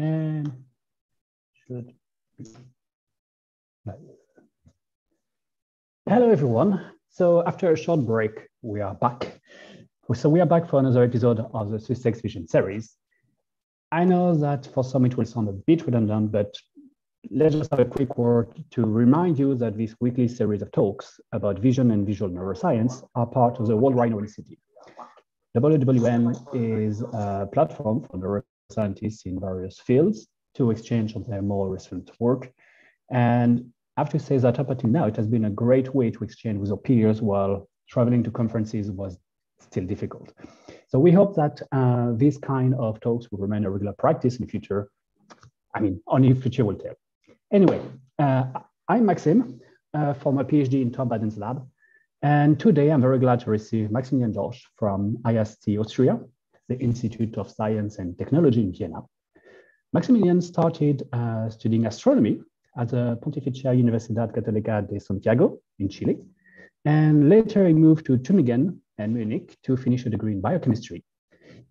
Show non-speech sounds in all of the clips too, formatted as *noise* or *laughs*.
and should Hello, everyone. So after a short break, we are back. So we are back for another episode of the Sussex Vision series. I know that for some it will sound a bit redundant, but let's just have a quick word to remind you that this weekly series of talks about vision and visual neuroscience are part of the World Wide Neuro Initiative. WWN is a platform for neuroscientists in various fields to exchange on their more recent work. And I have to say that up until now, it has been a great way to exchange with our peers while traveling to conferences was still difficult. So we hope that uh, this kind of talks will remain a regular practice in the future. I mean, only future will tell. Anyway, uh, I'm Maxim, uh, from a PhD in Tom Baden's lab. And today I'm very glad to receive Maximilian Joesch from IST Austria, the Institute of Science and Technology in Vienna. Maximilian started uh, studying astronomy at the Pontificia Universidad Católica de Santiago in Chile. And later he moved to Tübingen and Munich to finish a degree in biochemistry.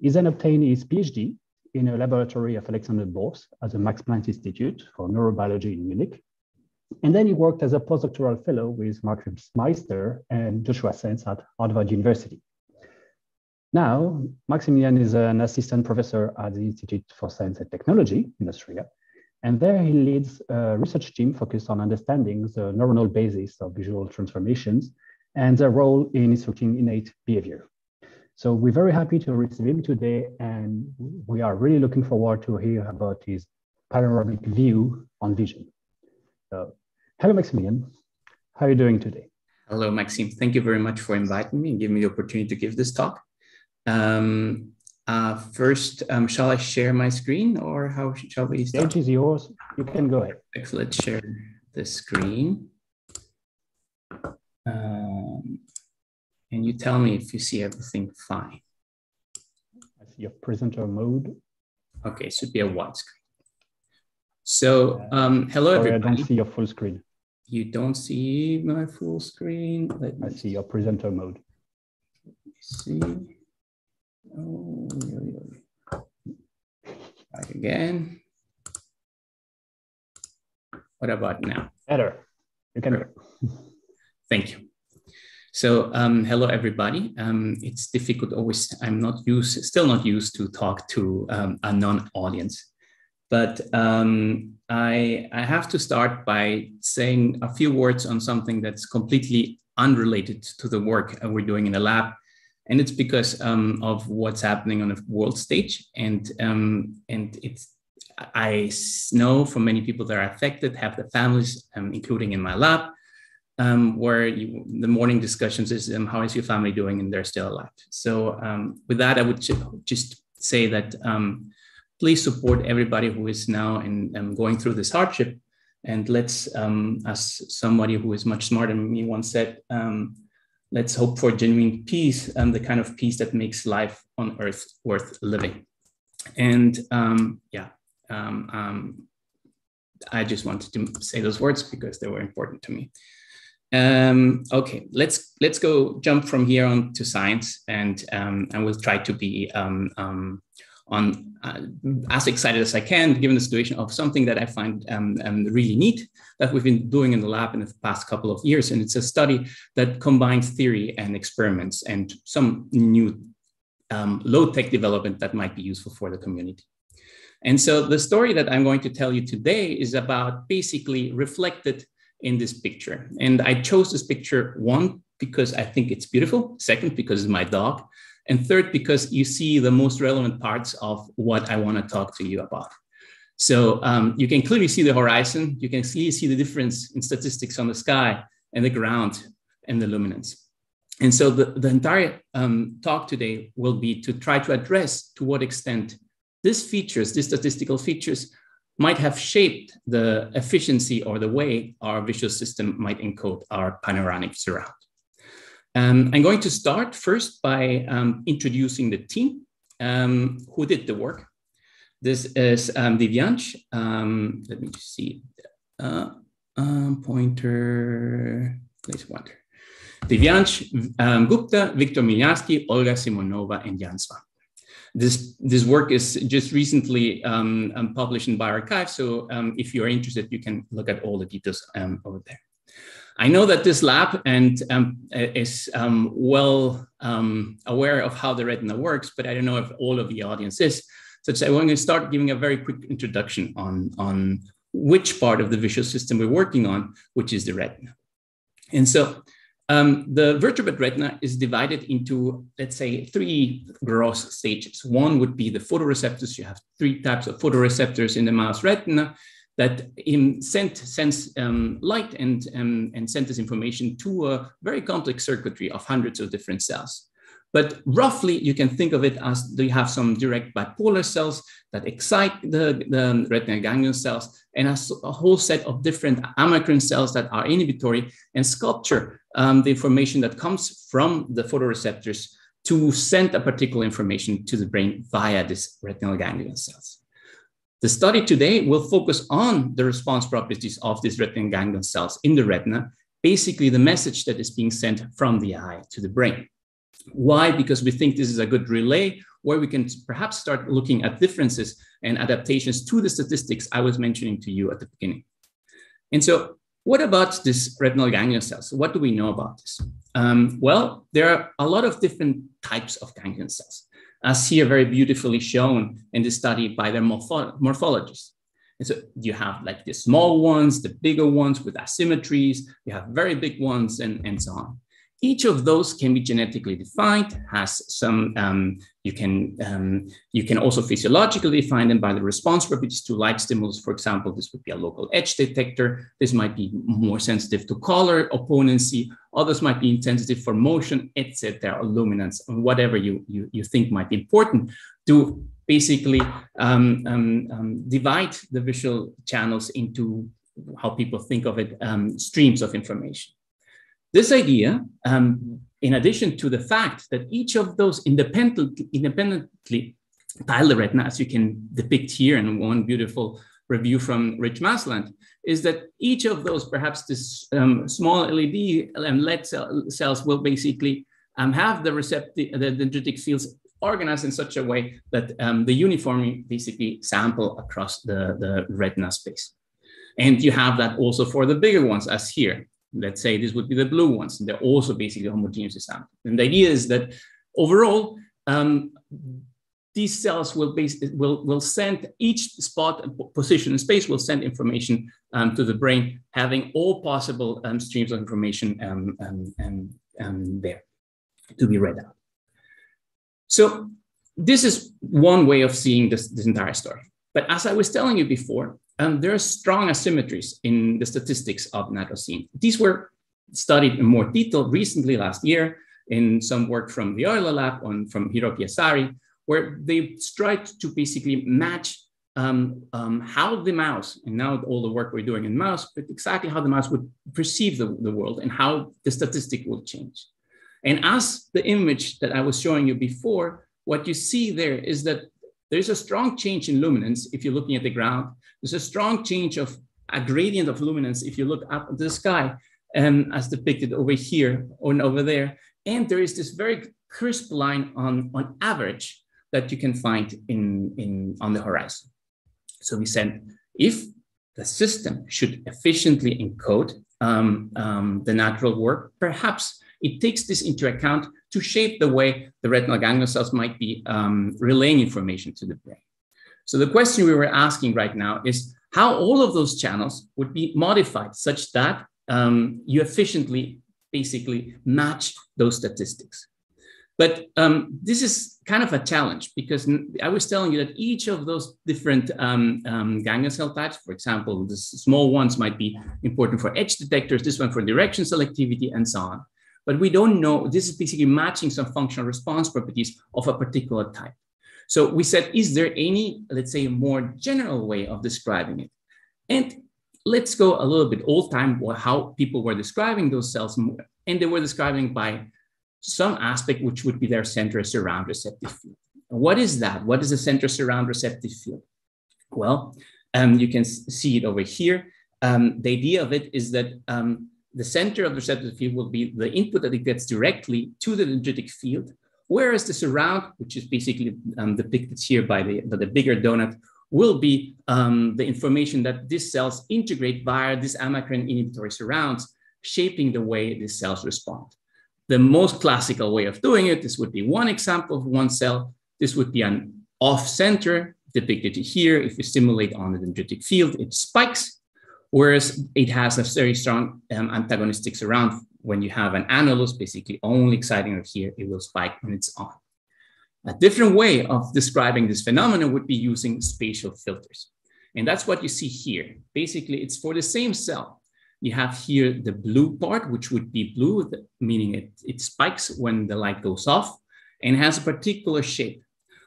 He then obtained his PhD in a laboratory of Alexander Borst at the Max Planck Institute for Neurobiology in Munich. And then he worked as a postdoctoral fellow with Markus Meister and Joshua Sanes at Harvard University. Now, Maximilian is an assistant professor at the Institute for Science and Technology in Austria. And there he leads a research team focused on understanding the neuronal basis of visual transformations and their role in instructing innate behavior. So we're very happy to receive him today, and we are really looking forward to hear about his panoramic view on vision. So, hello, Maximilian. How are you doing today? Hello, Maxime. Thank you very much for inviting me and giving me the opportunity to give this talk. Um, uh, first, um, shall I share my screen or how shall we start? The is yours. You can go ahead. Let's share the screen. Um, and you tell me if you see everything fine. I see your presenter mode. Okay, it should be a wide screen. So, um, hello Sorry, everybody. I don't see your full screen. You don't see my full screen? Let I see your presenter mode. Let me see. Oh, Back again. What about now? Better. You can. Thank you. So um, hello everybody. Um, it's difficult always. I'm not used, still not used to talk to um, a non-audience, but um, I I have to start by saying a few words on something that's completely unrelated to the work we're doing in the lab, and it's because um, of what's happening on the world stage, and um, and it's I know from many people that are affected, have the families, including in my lab um, where you, the morning discussions is um, how is your family doing and they're still alive. So um, with that, I would just say that um, please support everybody who is now um, going through this hardship. And let's, um, as somebody who is much smarter than me once said, let's hope for genuine peace and the kind of peace that makes life on earth worth living. And yeah, I just wanted to say those words because they were important to me. Um, okay, let's let's go jump from here on to science, and um, and we'll try to be um, um on uh, as excited as I can, given the situation of something that I find um, um, really neat that we've been doing in the lab in the past couple of years, and it's a study that combines theory and experiments and some new low tech development that might be useful for the community. And so the story that I'm going to tell you today is about basically reflected in this picture. And I chose this picture one, because I think it's beautiful, second, because it's my dog, and third, because you see the most relevant parts of what I want to talk to you about. So um, you can clearly see the horizon. You can clearly see the difference in statistics on the sky and the ground and the luminance. And so the, the entire um, talk today will be to try to address to what extent these features, these statistical features, might have shaped the efficiency or the way our visual system might encode our panoramic surround. Um, I'm going to start first by um, introducing the team um, who did the work. This is um, Divyansh. Um, let me just see. Uh, um, pointer, place pointer. Divyansh um, Gupta, Wiktor Młynarski, Olga Symonova, and Jan Svatoň. This, this work is just recently published in bioRxiv. So if you're interested, you can look at all the details over there. I know that this lab and um, is um, well aware of how the retina works, but I don't know if all of the audience is. So I'm going to start giving a very quick introduction on, on which part of the visual system we're working on, which is the retina. And so um, the vertebrate retina is divided into, let's say, three gross stages. One would be the photoreceptors. You have three types of photoreceptors in the mouse retina that in send, sense um, light and, um, and send this information to a very complex circuitry of hundreds of different cells. But roughly, you can think of it as you have some direct bipolar cells that excite the, the retinal ganglion cells and a whole set of different amacrine cells that are inhibitory and sculpture um, the information that comes from the photoreceptors to send a particular information to the brain via these retinal ganglion cells. The study today will focus on the response properties of these retinal ganglion cells in the retina, basically the message that is being sent from the eye to the brain. Why? Because we think this is a good relay where we can perhaps start looking at differences and adaptations to the statistics I was mentioning to you at the beginning. And so what about this retinal ganglion cells? What do we know about this? Um, well, there are a lot of different types of ganglion cells, as here very beautifully shown in the study by their morpho morphologists. And so you have like the small ones, the bigger ones with asymmetries, you have very big ones, and, and so on. Each of those can be genetically defined, has some, um, you, can, um, you can also physiologically define them by the response properties to light stimulus. For example, this would be a local edge detector. This might be more sensitive to color opponency. Others might be sensitive for motion, etc., or luminance, and whatever you, you, you think might be important to basically um, um, um, divide the visual channels into how people think of it, um, streams of information. This idea, um, in addition to the fact that each of those independently, independently tile the retina, as you can depict here in one beautiful review from Rich Masland, is that each of those, perhaps this um, small LED and LED cell, cells will basically um, have the receptive, the dendritic fields organized in such a way that um, the uniform basically sample across the, the retina space. And you have that also for the bigger ones as here let's say this would be the blue ones, and they're also basically homogeneously sampled. And the idea is that overall, um, these cells will, base, will, will send each spot position in space will send information um, to the brain, having all possible um, streams of information um, um, um, um, there to be read out. So this is one way of seeing this, this entire story. But as I was telling you before, um, there are strong asymmetries in the statistics of natural scenes. These were studied in more detail recently last year in some work from the Euler lab on from Hiroki Asari, where they tried to basically match um, um, how the mouse, and now all the work we're doing in mouse, but exactly how the mouse would perceive the, the world and how the statistic will change. And as the image that I was showing you before, what you see there is that there's a strong change in luminance if you're looking at the ground. There's a strong change of a gradient of luminance if you look up at the sky, um, as depicted over here or over there. And there is this very crisp line on, on average that you can find in, in, on the horizon. So we said, if the system should efficiently encode um, um, the natural work, perhaps it takes this into account to shape the way the retinal ganglion cells might be um, relaying information to the brain. So the question we were asking right now is how all of those channels would be modified such that um, you efficiently basically match those statistics. But um, this is kind of a challenge because I was telling you that each of those different um, um, ganglion cell types, for example, the small ones might be important for edge detectors, this one for direction selectivity, and so on but we don't know. This is basically matching some functional response properties of a particular type. So we said, is there any, let's say, a more general way of describing it? And let's go a little bit old time, how people were describing those cells. And they were describing by some aspect, which would be their center surround receptive field. What is that? What is the center surround receptive field? Well, um, you can see it over here. Um, the idea of it is that um, the center of the receptive field will be the input that it gets directly to the dendritic field, whereas the surround, which is basically um, depicted here by the, by the bigger donut, will be um, the information that these cells integrate via these amacrine inhibitory surrounds, shaping the way these cells respond. The most classical way of doing it, this would be one example of one cell. This would be an off center depicted here. If you stimulate on the dendritic field, it spikes, whereas it has a very strong um, antagonistic surround. When you have an annulus, basically only exciting it here, it will spike when it's on. A different way of describing this phenomenon would be using spatial filters. And that's what you see here. Basically, it's for the same cell. You have here the blue part, which would be blue, meaning it, it spikes when the light goes off and has a particular shape.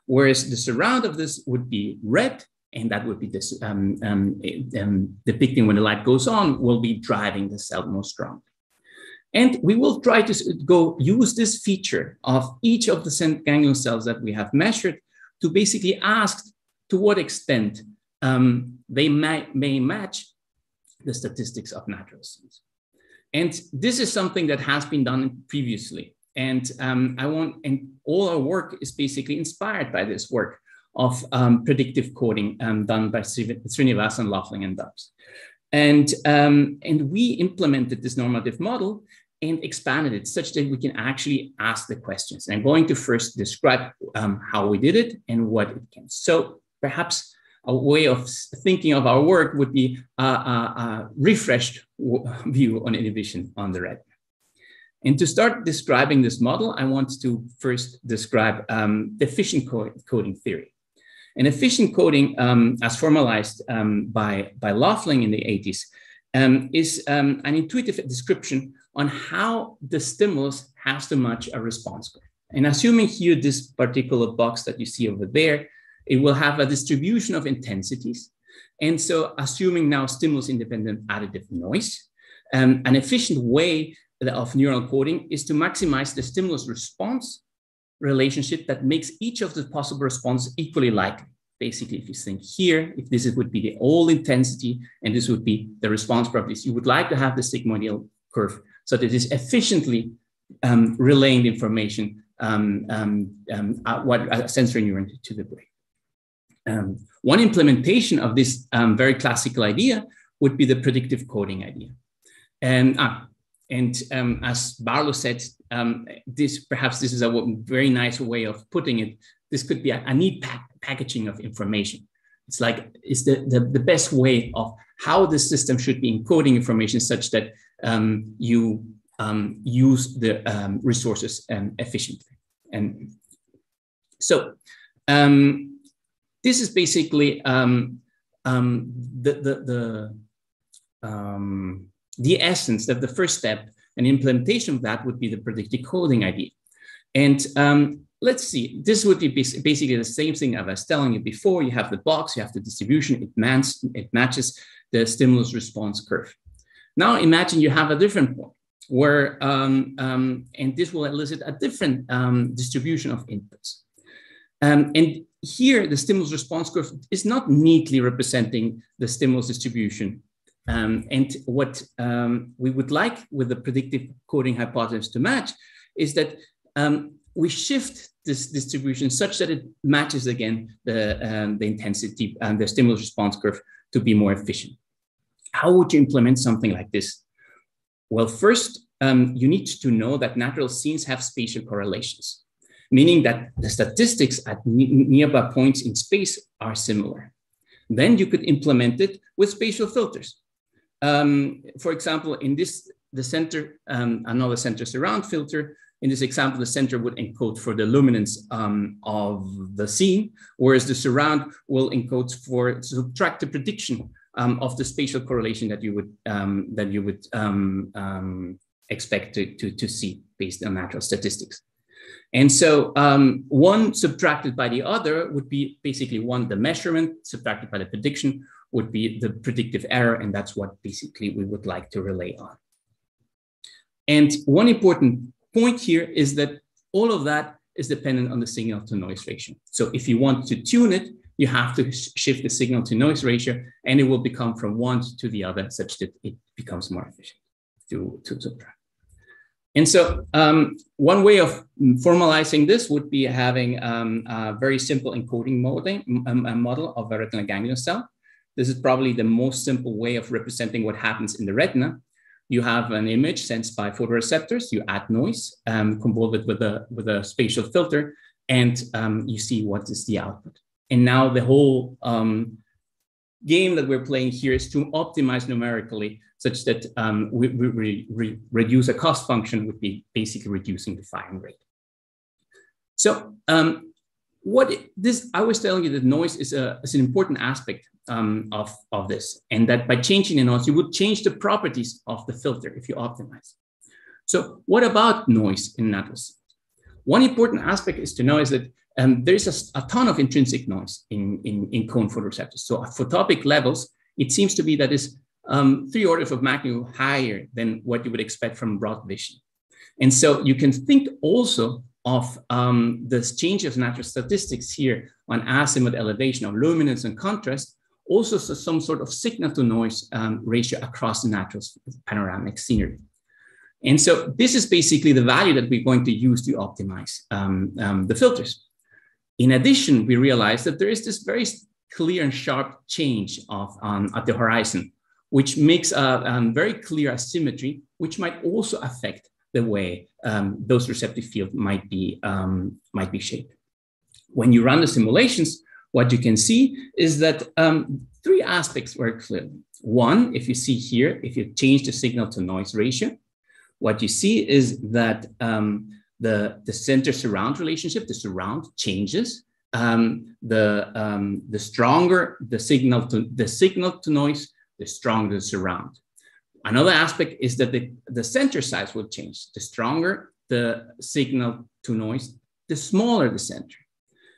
Whereas the surround of this would be red, and that would be this um, um, um, depicting when the light goes on, will be driving the cell more strongly. And we will try to go use this feature of each of the ganglion cells that we have measured to basically ask to what extent um, they may, may match the statistics of natural scenes. And this is something that has been done previously. And um, I want, and all our work is basically inspired by this work of um, predictive coding um, done by Srinivasan, Laughlin, and Dubs. And, um, and we implemented this normative model and expanded it such that we can actually ask the questions. And I'm going to first describe um, how we did it and what it can. So perhaps a way of thinking of our work would be a, a, a refreshed view on inhibition on the retina. And to start describing this model, I want to first describe um, efficient coding theory. And efficient coding, um, as formalized um, by, by Laughlin in the 80s, um, is um, an intuitive description on how the stimulus has to match a response curve. And assuming here this particular box that you see over there, it will have a distribution of intensities. And so assuming now stimulus independent additive noise, um, an efficient way of neural coding is to maximize the stimulus response relationship that makes each of the possible responses equally likely. Basically, if you think here, if this would be the all intensity and this would be the response properties, you would like to have the sigmoidal curve so that it is efficiently um, relaying the information um, um, uh, what a sensory neuron to the brain. Um, one implementation of this um, very classical idea would be the predictive coding idea. And, ah, and as Barlow said, this perhaps this is a very nice way of putting it. This could be a, a neat pa packaging of information. It's like it's the, the, the best way of how the system should be encoding information such that um, you um, use the um, resources um, efficiently. And so um, this is basically um, the, the, the, the essence that the first step and implementation of that would be the predictive coding idea. And let's see, this would be basically the same thing I was telling you before. You have the box, you have the distribution, it, it matches the stimulus response curve. Now imagine you have a different point where, um, um, and this will elicit a different um, distribution of inputs. Um, and here the stimulus response curve is not neatly representing the stimulus distribution. Um, and what um, we would like with the predictive coding hypothesis to match is that we shift this distribution such that it matches again the, the intensity and the stimulus response curve to be more efficient. How would you implement something like this? Well, first, um, you need to know that natural scenes have spatial correlations, meaning that the statistics at nearby points in space are similar. Then you could implement it with spatial filters. Um, for example, in this, the center, um, another center surround filter, in this example, the center would encode for the luminance um, of the scene, whereas the surround will encode for subtract the prediction um, of the spatial correlation that you would um, that you would um, um, expect to, to, to, see based on natural statistics. And so um, one subtracted by the other would be basically one, the measurement subtracted by the prediction would be the predictive error. And that's what basically we would like to relay on. And one important point here is that all of that is dependent on the signal to noise ratio. So if you want to tune it, you have to shift the signal to noise ratio and it will become from one to the other such that it becomes more efficient to, to subtract. And so um, one way of formalizing this would be having um, a very simple encoding modeling, um, a model of a retinal ganglion cell. This is probably the most simple way of representing what happens in the retina. You have an image sensed by photoreceptors, you add noise, um, convolve it with a, with a spatial filter, and um, you see what is the output. And now the whole um, game that we're playing here is to optimize numerically such that um, we, we, reduce a cost function would be basically reducing the firing rate. So um, what this, I was telling you that noise is, a, is an important aspect um, of, of this and that by changing the noise, you would change the properties of the filter if you optimize. So what about noise in natural One important aspect is to know is that um, there's a, a, ton of intrinsic noise in, in, in cone photoreceptors. So at photopic levels, it seems to be that is um, three orders of magnitude higher than what you would expect from rod vision. And so you can think also of um, this change of natural statistics here on azimuth elevation of luminance and contrast, also some sort of signal to noise um, ratio across the natural panoramic scenery. And so this is basically the value that we're going to use to optimize um, um, the filters. In addition, we realize that there is this very clear and sharp change of, um, at the horizon, which makes a, a, very clear asymmetry, which might also affect the way um, those receptive fields might be, um, might be shaped. When you run the simulations, what you can see is that um, three aspects were clear. One, if you see here, if you change the signal to noise ratio, what you see is that um, the, the center surround relationship, the surround changes. Um, the, um, the stronger the signal to the signal to noise, the stronger the surround. Another aspect is that the, the center size will change. The stronger the signal to noise, the smaller the center.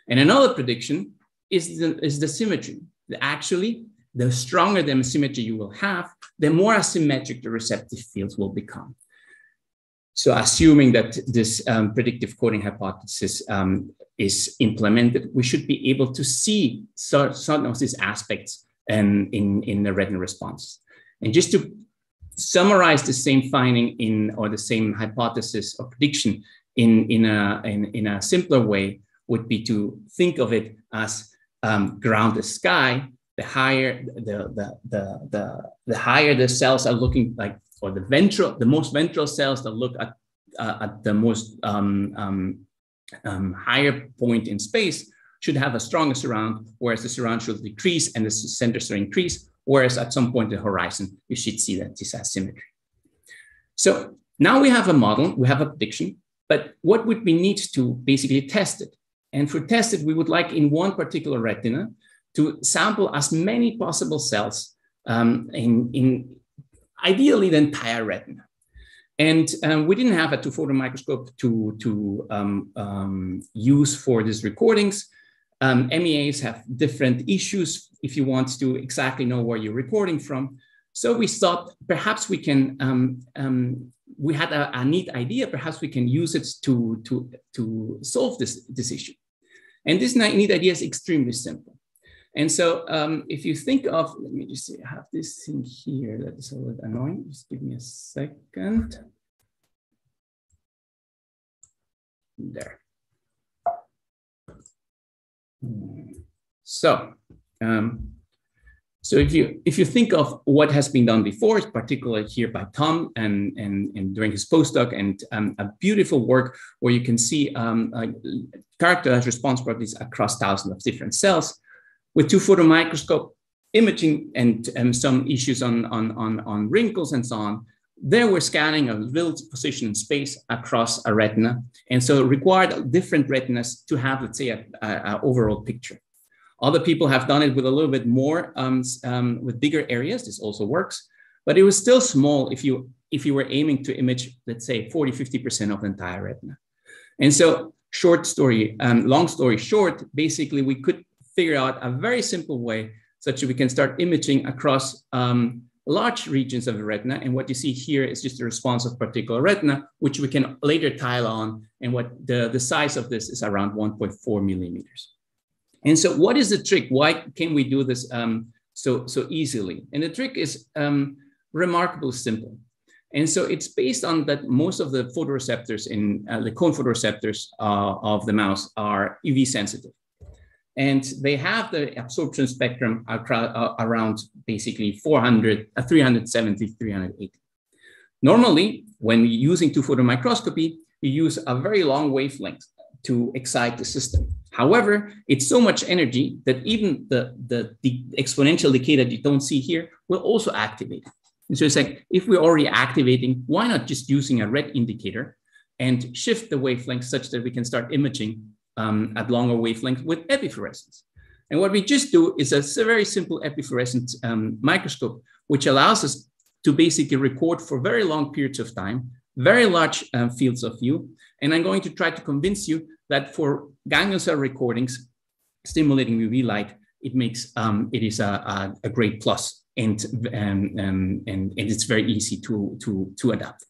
And another prediction is the, is the symmetry. Actually, the stronger the symmetry you will have, the more asymmetric the receptive fields will become. So assuming that this um, predictive coding hypothesis um, is implemented, we should be able to see some of these aspects um, in, in the retinal response. And just to summarize the same finding in, or the same hypothesis or prediction in, in, a, in, in a simpler way would be to think of it as um, the sky, the higher the, the, the, the, the higher the cells are looking like or the ventral, the most ventral cells that look at, uh, at the most um, um, um, higher point in space should have a stronger surround, whereas the surround should decrease and the centers should increase, whereas at some point in the horizon, you should see that this asymmetry. So now we have a model, we have a prediction, but what would we need to basically test it? And for test it, we would like in one particular retina to sample as many possible cells um, in, in, ideally the entire retina. And um, we didn't have a two-photon microscope to, to um, um, use for these recordings. Um, MEAs have different issues if you want to exactly know where you're recording from. So we thought perhaps we can, um, um, we had a, a, neat idea, perhaps we can use it to, to, to solve this, this issue. And this neat idea is extremely simple. And so um, if you think of, let me just see, I have this thing here that is a little annoying. Just give me a second. There. So, um, so if you if you think of what has been done before, particularly here by Tom and and, and during his postdoc, and um, a beautiful work where you can see um, uh, characterized response properties across thousands of different cells, with two photon microscope imaging and some issues on, on, on, on wrinkles and so on, there we're scanning a little position in space across a retina. And so it required different retinas to have, let's say, a overall picture. Other people have done it with a little bit more, um, um, with bigger areas. This also works, but it was still small if you, if you were aiming to image, let's say 40, 50% of the entire retina. And so short story, um, long story short, basically we could figure out a very simple way such that we can start imaging across um, large regions of the retina. And what you see here is just the response of particular retina, which we can later tile on. And what the, the size of this is around 1.4 millimeters. And so what is the trick? Why can we do this um, so, so easily? And the trick is um, remarkably simple. And so it's based on that most of the photoreceptors in uh, the cone photoreceptors uh, of the mouse are UV sensitive. And they have the absorption spectrum uh, around basically 400, uh, 370, 380. Normally, when using two photon microscopy, you use a very long wavelength to excite the system. However, it's so much energy that even the, the, the exponential decay that you don't see here will also activate. And so it's like, if we're already activating, why not just using a red indicator and shift the wavelength such that we can start imaging um, at longer wavelengths with epifluorescence. And what we just do is a very simple epifluorescent um, microscope, which allows us to basically record for very long periods of time, very large uh, fields of view. And I'm going to try to convince you that for ganglion cell recordings, stimulating UV light, it makes um, it is a, a, a, great plus and, um, um, and, and it's very easy to, to, to adapt.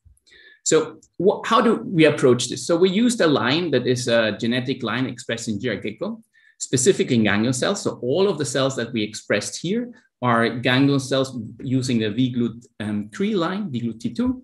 So how do we approach this? So we used a line that is a genetic line expressed in jRGECO, specifically in ganglion cells. So all of the cells that we expressed here are ganglion cells using the VGLUT3 um, line, VGLUT2.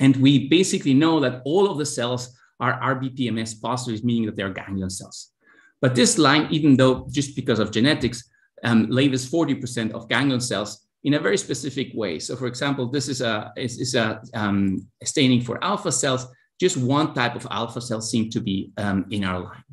And we basically know that all of the cells are RBPMS positive, meaning that they're ganglion cells. But this line, even though just because of genetics, um, labels 40% of ganglion cells, in a very specific way. So for example, this is a, is, is a um, staining for alpha cells. Just one type of alpha cell seem to be um, in our line.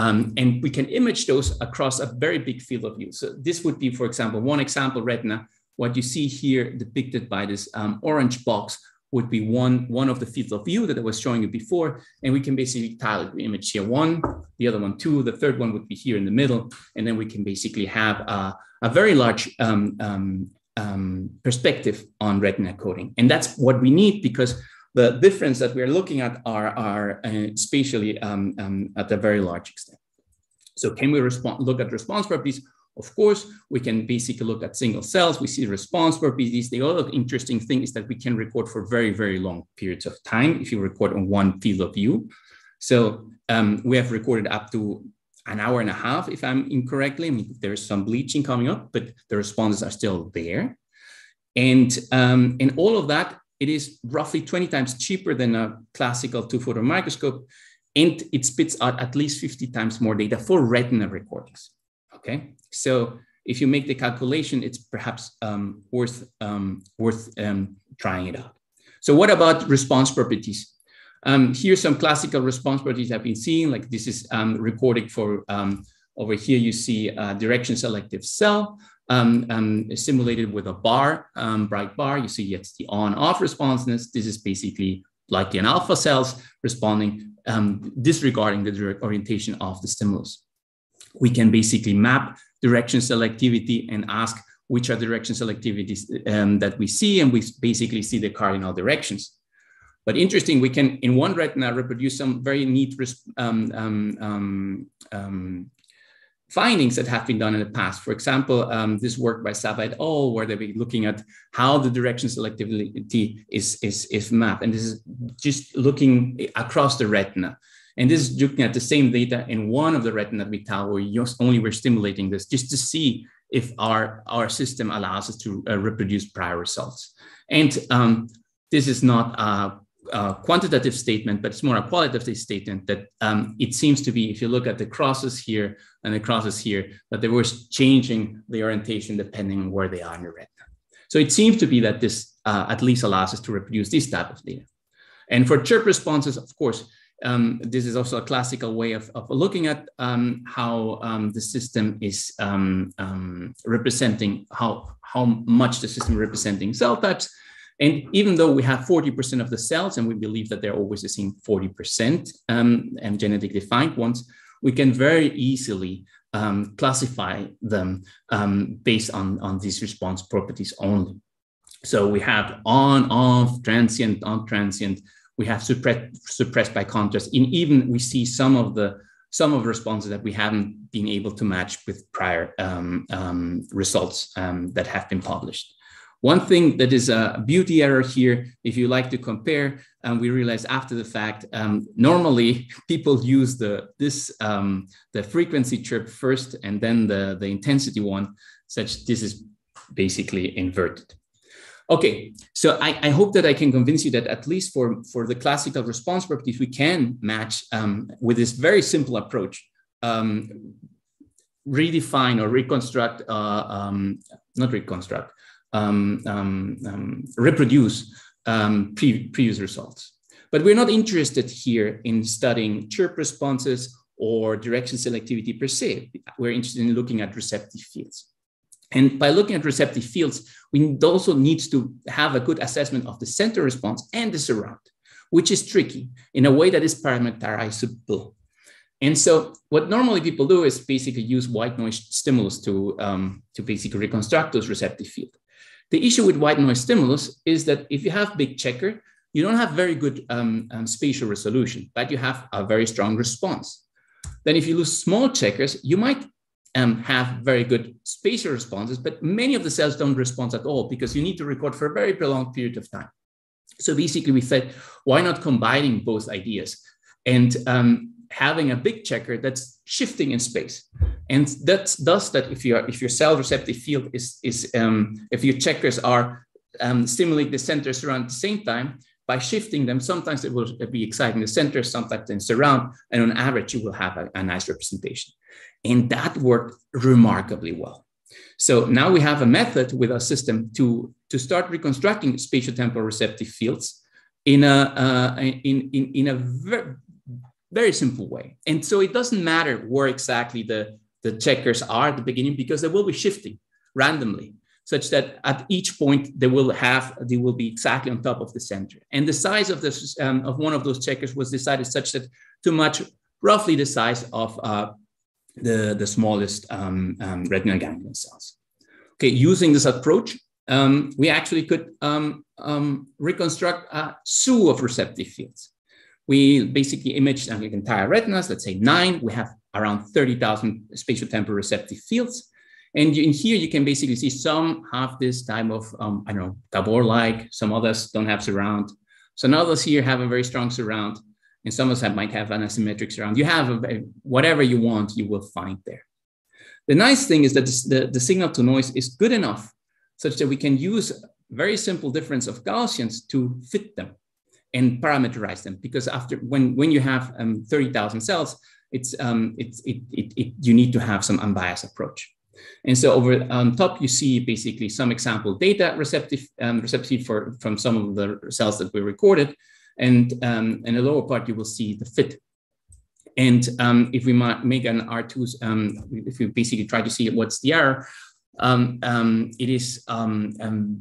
Um, and we can image those across a very big field of view. So this would be, for example, one example retina. What you see here depicted by this um, orange box would be one, one of the fields of view that I was showing you before. And we can basically tile the image here one, the other one two, the third one would be here in the middle. And then we can basically have a, a very large um, um, um, perspective on retina coating. And that's what we need because the difference that we're looking at are, are uh, spatially um, um, at a very large extent. So can we respond, look at response properties? Of course, we can basically look at single cells. We see response properties. The other interesting thing is that we can record for very, very long periods of time if you record on one field of view. So um, we have recorded up to an hour and a half, if I'm incorrectly. I mean, there's some bleaching coming up, but the responses are still there. And um, in all of that, it is roughly 20 times cheaper than a classical two photon microscope. And it spits out at least 50 times more data for retina recordings. Okay. So if you make the calculation, it's perhaps um, worth, um, worth um, trying it out. So what about response properties? Um, here's some classical response properties I've been seeing, like this is um, for, um, over here you see a direction selective cell um, um, simulated with a bar, um, bright bar. You see it's the on off responsiveness. This is basically like the alpha cells responding, disregarding the direct orientation of the stimulus. We can basically map direction selectivity and ask which are direction selectivities that we see, and we basically see the cardinal directions. But interesting, we can in one retina reproduce some very neat um, um, um, um, findings that have been done in the past. For example, um, this work by Sabbah et al., where they've been looking at how the direction selectivity is, is, is mapped. And this is just looking across the retina. And this is looking at the same data in one of the retina vital where you only we're stimulating this just to see if our, our system allows us to uh, reproduce prior results. And um, this is not a quantitative statement, but it's more a qualitative statement that um, it seems to be, if you look at the crosses here and the crosses here, that they were changing the orientation depending on where they are in the retina. So it seems to be that this uh, at least allows us to reproduce this type of data. And for chirp responses, of course, um, this is also a classical way of, of looking at um, how um, the system is um, um, representing how, how much the system representing cell types and even though we have 40% of the cells, and we believe that they're always the same 40% um, and genetically defined ones, we can very easily um, classify them um, based on, on these response properties only. So we have on, off, transient, on transient. We have suppressed, suppressed by contrast. And even we see some of the some of the responses that we haven't been able to match with prior um, um, results um, that have been published. One thing that is a beauty error here, if you like to compare, and we realize after the fact, um, normally *laughs* people use the this um, the frequency chirp first and then the, the intensity one, such this is basically inverted. Okay, so I, I, hope that I can convince you that at least for, for the classical response properties, we can match um, with this very simple approach, um, redefine or reconstruct, uh, um, not reconstruct, um, um, um, Um, um, um, reproduce pre previous results. But we're not interested here in studying chirp responses or direction selectivity per se. We're interested in looking at receptive fields. And by looking at receptive fields, we also need to have a good assessment of the center response and the surround, which is tricky in a way that is parameterizable. And so what normally people do is basically use white noise stimulus to, um, to basically reconstruct those receptive fields. The issue with white noise stimulus is that if you have big checker, you don't have very good um, um, spatial resolution, but you have a very strong response. Then if you lose small checkers, you might um, have very good spatial responses, but many of the cells don't respond at all because you need to record for a very prolonged period of time. So basically we said, why not combining both ideas and um, having a big checker that's shifting in space. And that's thus that if your if your cell receptive field is, is um, if your checkers are um, stimulating the centers around the same time, by shifting them, sometimes it will be exciting the center, sometimes in surround, and on average, you will have a, a nice representation. And that worked remarkably well. So now we have a method with our system to, to start reconstructing spatial temporal receptive fields in a, uh, in, in, in a very, very simple way. And so it doesn't matter where exactly the, the checkers are at the beginning because they will be shifting randomly such that at each point they will have they will be exactly on top of the center and the size of this um, of one of those checkers was decided such that to match roughly the size of uh, the, the smallest um, um, retinal ganglion cells. Okay, using this approach, um, we actually could um, um, reconstruct a zoo of receptive fields. We basically imaged like entire retinas, let's say nine, we have around 30,000 spatial temporal receptive fields. And in here, you can basically see some have this type of, um, I don't know, Gabor-like, some others don't have surround. Some others here have a very strong surround and some of them might have an asymmetric surround. You have a, whatever you want, you will find there. The nice thing is that this, the, the signal to noise is good enough such that we can use very simple difference of Gaussians to fit them and parameterize them. Because after when, when you have um, 30,000 cells, it's, um, it's, it, it, it, you need to have some unbiased approach. And so over on top, you see basically some example data receptive, um, receptive for, from some of the cells that we recorded. And um, in the lower part, you will see the fit. And um, if we might make an R2, um, if we basically try to see what's the error, um, um, it is um,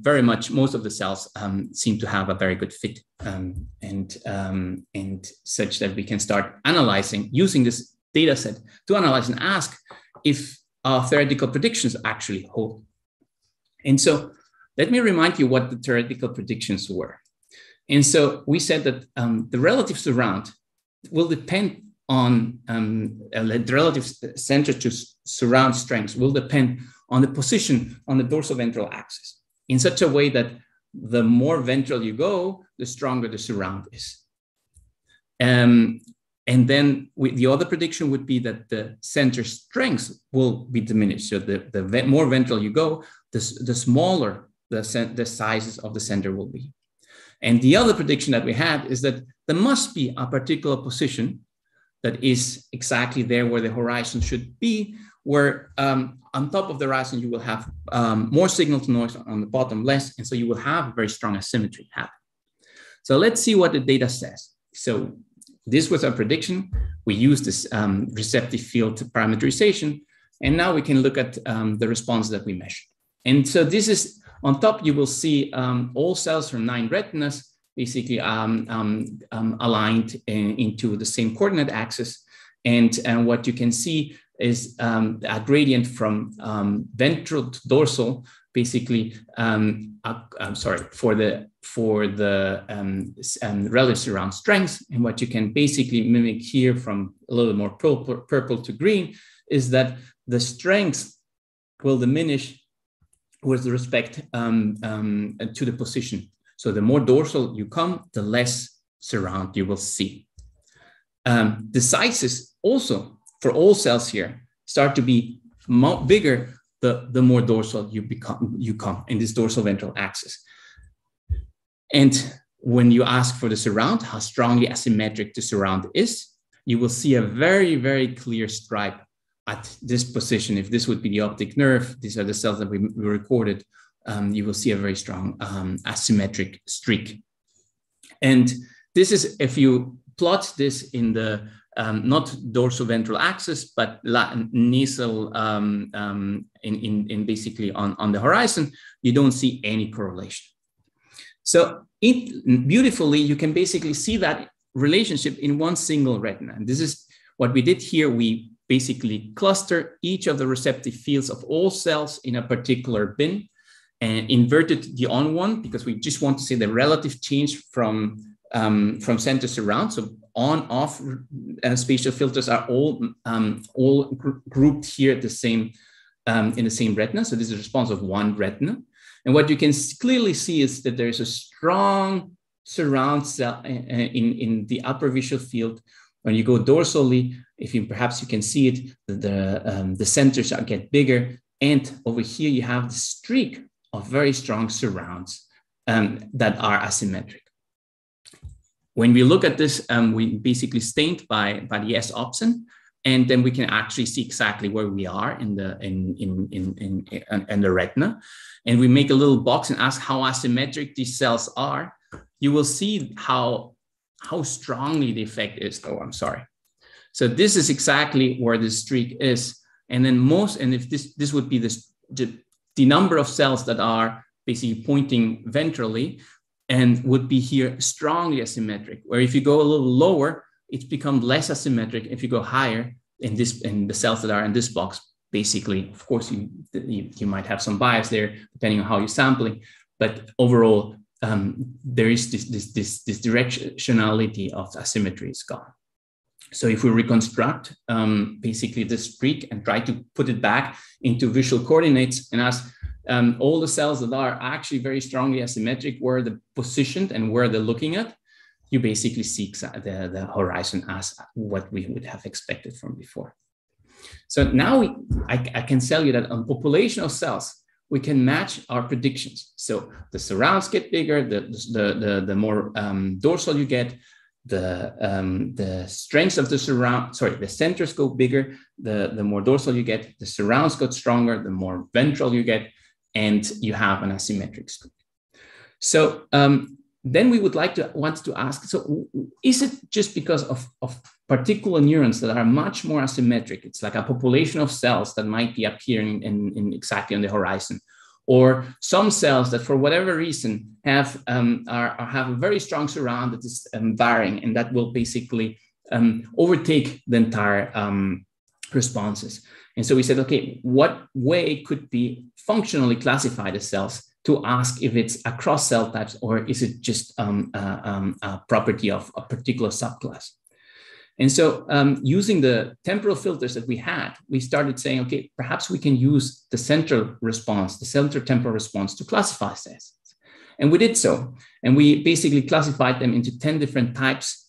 very much, most of the cells seem to have a very good fit and, and such that we can start analyzing, using this data set to analyze and ask if our theoretical predictions actually hold. And so let me remind you what the theoretical predictions were. And so we said that um, the relative surround will depend on um, uh, the relative center to surround strengths will depend on the position on the dorsal-ventral axis in such a way that the more ventral you go, the stronger the surround is. Um, and then we, the other prediction would be that the center strength will be diminished. So the, the more ventral you go, the, the smaller the, the sizes of the center will be. And the other prediction that we had is that there must be a particular position that is exactly there where the horizon should be, where um, on top of the horizon, you will have um, more signal to noise on the bottom less. And so you will have a very strong asymmetry happen. So let's see what the data says. So this was our prediction. We used this um, receptive field parameterization. And now we can look at um, the response that we measured. And so this is on top, you will see um, all cells from nine retinas basically um, aligned in, into the same coordinate axis. And, and what you can see is um, a gradient from ventral to dorsal, basically, uh, I'm sorry, for the for the um, um, relative surround strength. And what you can basically mimic here from a little more purple, purple to green is that the strength will diminish with respect um, um, to the position. So the more dorsal you come, the less surround you will see. Um, the sizes also for all cells here start to be bigger the, the more dorsal you become you come in this dorsal ventral axis. And when you ask for the surround, how strongly asymmetric the surround is, you will see a very, very clear stripe at this position. If this would be the optic nerve, these are the cells that we, we recorded, um, you will see a very strong um, asymmetric streak. And this is, if you plot this in the um, not dorsoventral axis, but nasal um, um, in, in, in, basically on, on the horizon, you don't see any correlation. So it, beautifully, you can basically see that relationship in one single retina. And this is what we did here. We basically cluster each of the receptive fields of all cells in a particular bin and inverted the on one because we just want to see the relative change from, um, from center surround. So on off uh, spatial filters are all, um, all gr grouped here at the same, um, in the same retina. So this is a response of one retina. And what you can clearly see is that there's a strong surround cell uh, uh, in, in the upper visual field. When you go dorsally, if you perhaps you can see it, the, um, the centers get bigger. And over here, you have the streak of very strong surrounds um, that are asymmetric. When we look at this, um, we basically stained by, by the S opsin, and then we can actually see exactly where we are in the in in in in, in, the retina. And we make a little box and ask how asymmetric these cells are. You will see how how strongly the effect is oh i'm sorry. So this is exactly where the streak is. And then most and if this this would be this the, the number of cells that are basically pointing ventrally and would be here strongly asymmetric where if you go a little lower it's become less asymmetric. If you go higher in this in the cells that are in this box basically of course you, you, you might have some bias there depending on how you're sampling. But overall um, there is this, this, this, this directionality of asymmetry is gone. So if we reconstruct um, basically this streak and try to put it back into visual coordinates and ask um, all the cells that are actually very strongly asymmetric where they're positioned and where they're looking at you basically see the, the horizon as what we would have expected from before. So now we, I, I can tell you that on population of cells, we can match our predictions. So the surrounds get bigger, the, the, the, the more um, dorsal you get, the, um, the strengths of the surround, sorry, the centers go bigger, the, the more dorsal you get, the surrounds got stronger, the more ventral you get, and you have an asymmetric streak. So um, then we would like to want to ask so is it just because of, of particular neurons that are much more asymmetric? It's like a population of cells that might be appearing in, in exactly on the horizon. Or some cells that for whatever reason have um, are, are, have a very strong surround that is um, varying and that will basically um, overtake the entire um, responses and so we said okay what way could be functionally classify the cells to ask if it's across cell types or is it just um, uh, um, a property of a particular subclass. And so um, using the temporal filters that we had, we started saying, okay, perhaps we can use the central response, the central temporal response to classify cells. And we did so. And we basically classified them into 10 different types,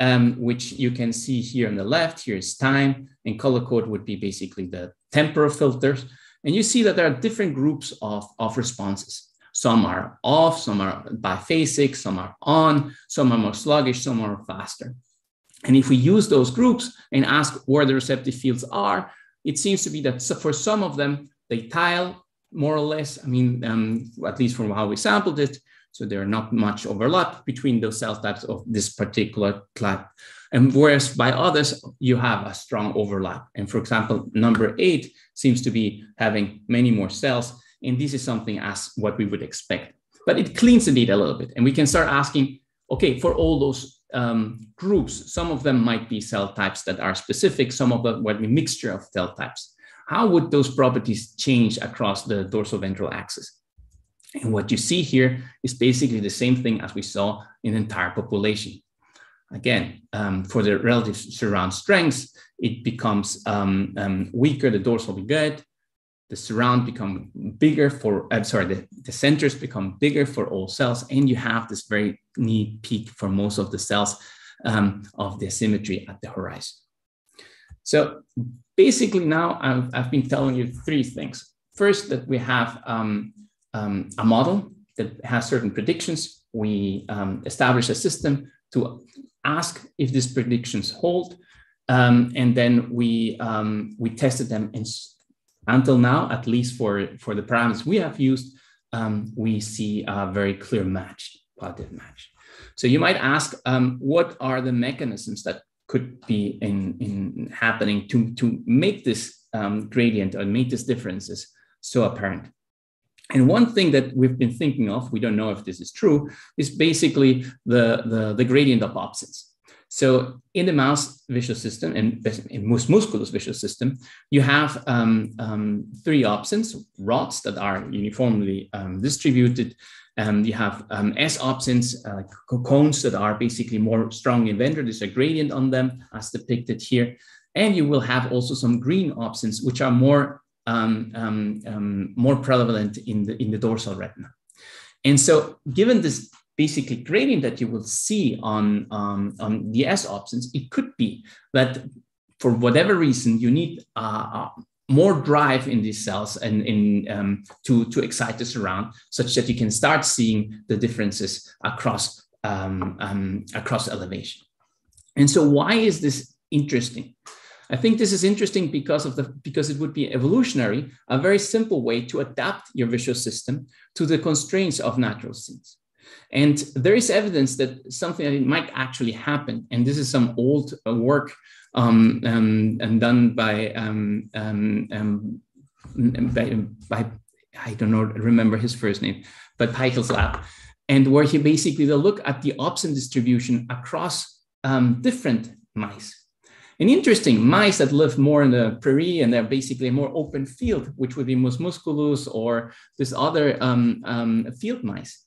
um, which you can see here on the left. Here is time, and color code would be basically the temporal filters. And you see that there are different groups of, of responses. Some are off, some are biphasic, some are on, some are more sluggish, some are faster. And if we use those groups and ask where the receptive fields are, it seems to be that for some of them, they tile more or less. I mean, um, at least from how we sampled it. So there are not much overlap between those cell types of this particular type. And whereas by others, you have a strong overlap. And for example, number eight seems to be having many more cells. And this is something as what we would expect. But it cleans data a little bit. And we can start asking, okay, for all those um, groups, some of them might be cell types that are specific, some of them might be mixture of cell types. How would those properties change across the dorsal-ventral axis? And what you see here is basically the same thing as we saw in the entire population. Again, um, for the relative surround strengths, it becomes um, um, weaker, the dorsal will be good, the surround become bigger for, I'm sorry, the, the centers become bigger for all cells, and you have this very neat peak for most of the cells um, of the asymmetry at the horizon. So basically now I've, I've been telling you three things. First, that we have um, um, a model that has certain predictions we um, established a system to ask if these predictions hold. Um, and then we, um, we tested them in, until now, at least for, for the parameters we have used, um, we see a very clear match, positive match. So you might ask, um, what are the mechanisms that could be in, in happening to, to make this um, gradient or make these differences so apparent? And one thing that we've been thinking of, we don't know if this is true, is basically the, the, the gradient of opsins. So in the mouse visual system and in mus musculus visual system, you have um, um, three opsins, rods that are uniformly um, distributed. And you have um, S opsins, uh, cones that are basically more strongly indented. There's a gradient on them as depicted here. And you will have also some green opsins, which are more um, um, um, more prevalent in the, in the dorsal retina. And so given this basically gradient that you will see on, um, on the S opsins, it could be that for whatever reason, you need uh, uh, more drive in these cells and in, um, to, to excite this around such that you can start seeing the differences across, um, um, across elevation. And so why is this interesting? I think this is interesting because of the because it would be evolutionary, a very simple way to adapt your visual system to the constraints of natural scenes. And there is evidence that something that might actually happen. And this is some old uh, work um, um, and done by, um, um, um by, by, I don't know, remember his first name, but Peichl's lab. And where he basically they look at the opsin distribution across um, different mice. And interesting, mice that live more in the prairie and they're basically a more open field, which would be mus musculus or this other um, um, field mice,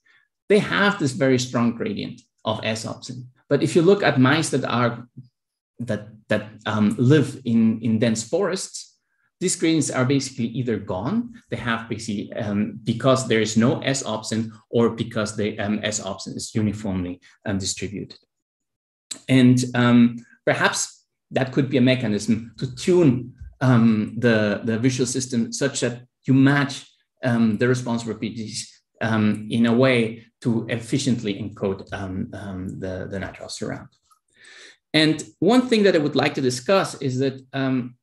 they have this very strong gradient of S opsin. But if you look at mice that are that that um, live in in dense forests, these gradients are basically either gone. They have basically um, because there is no S opsin, or because the um, S opsin is uniformly um, distributed. And um, perhaps that could be a mechanism to tune um, the, the visual system such that you match um, the response rapidities um, in a way to efficiently encode um, um, the, the natural surround. And one thing that I would like to discuss is that um,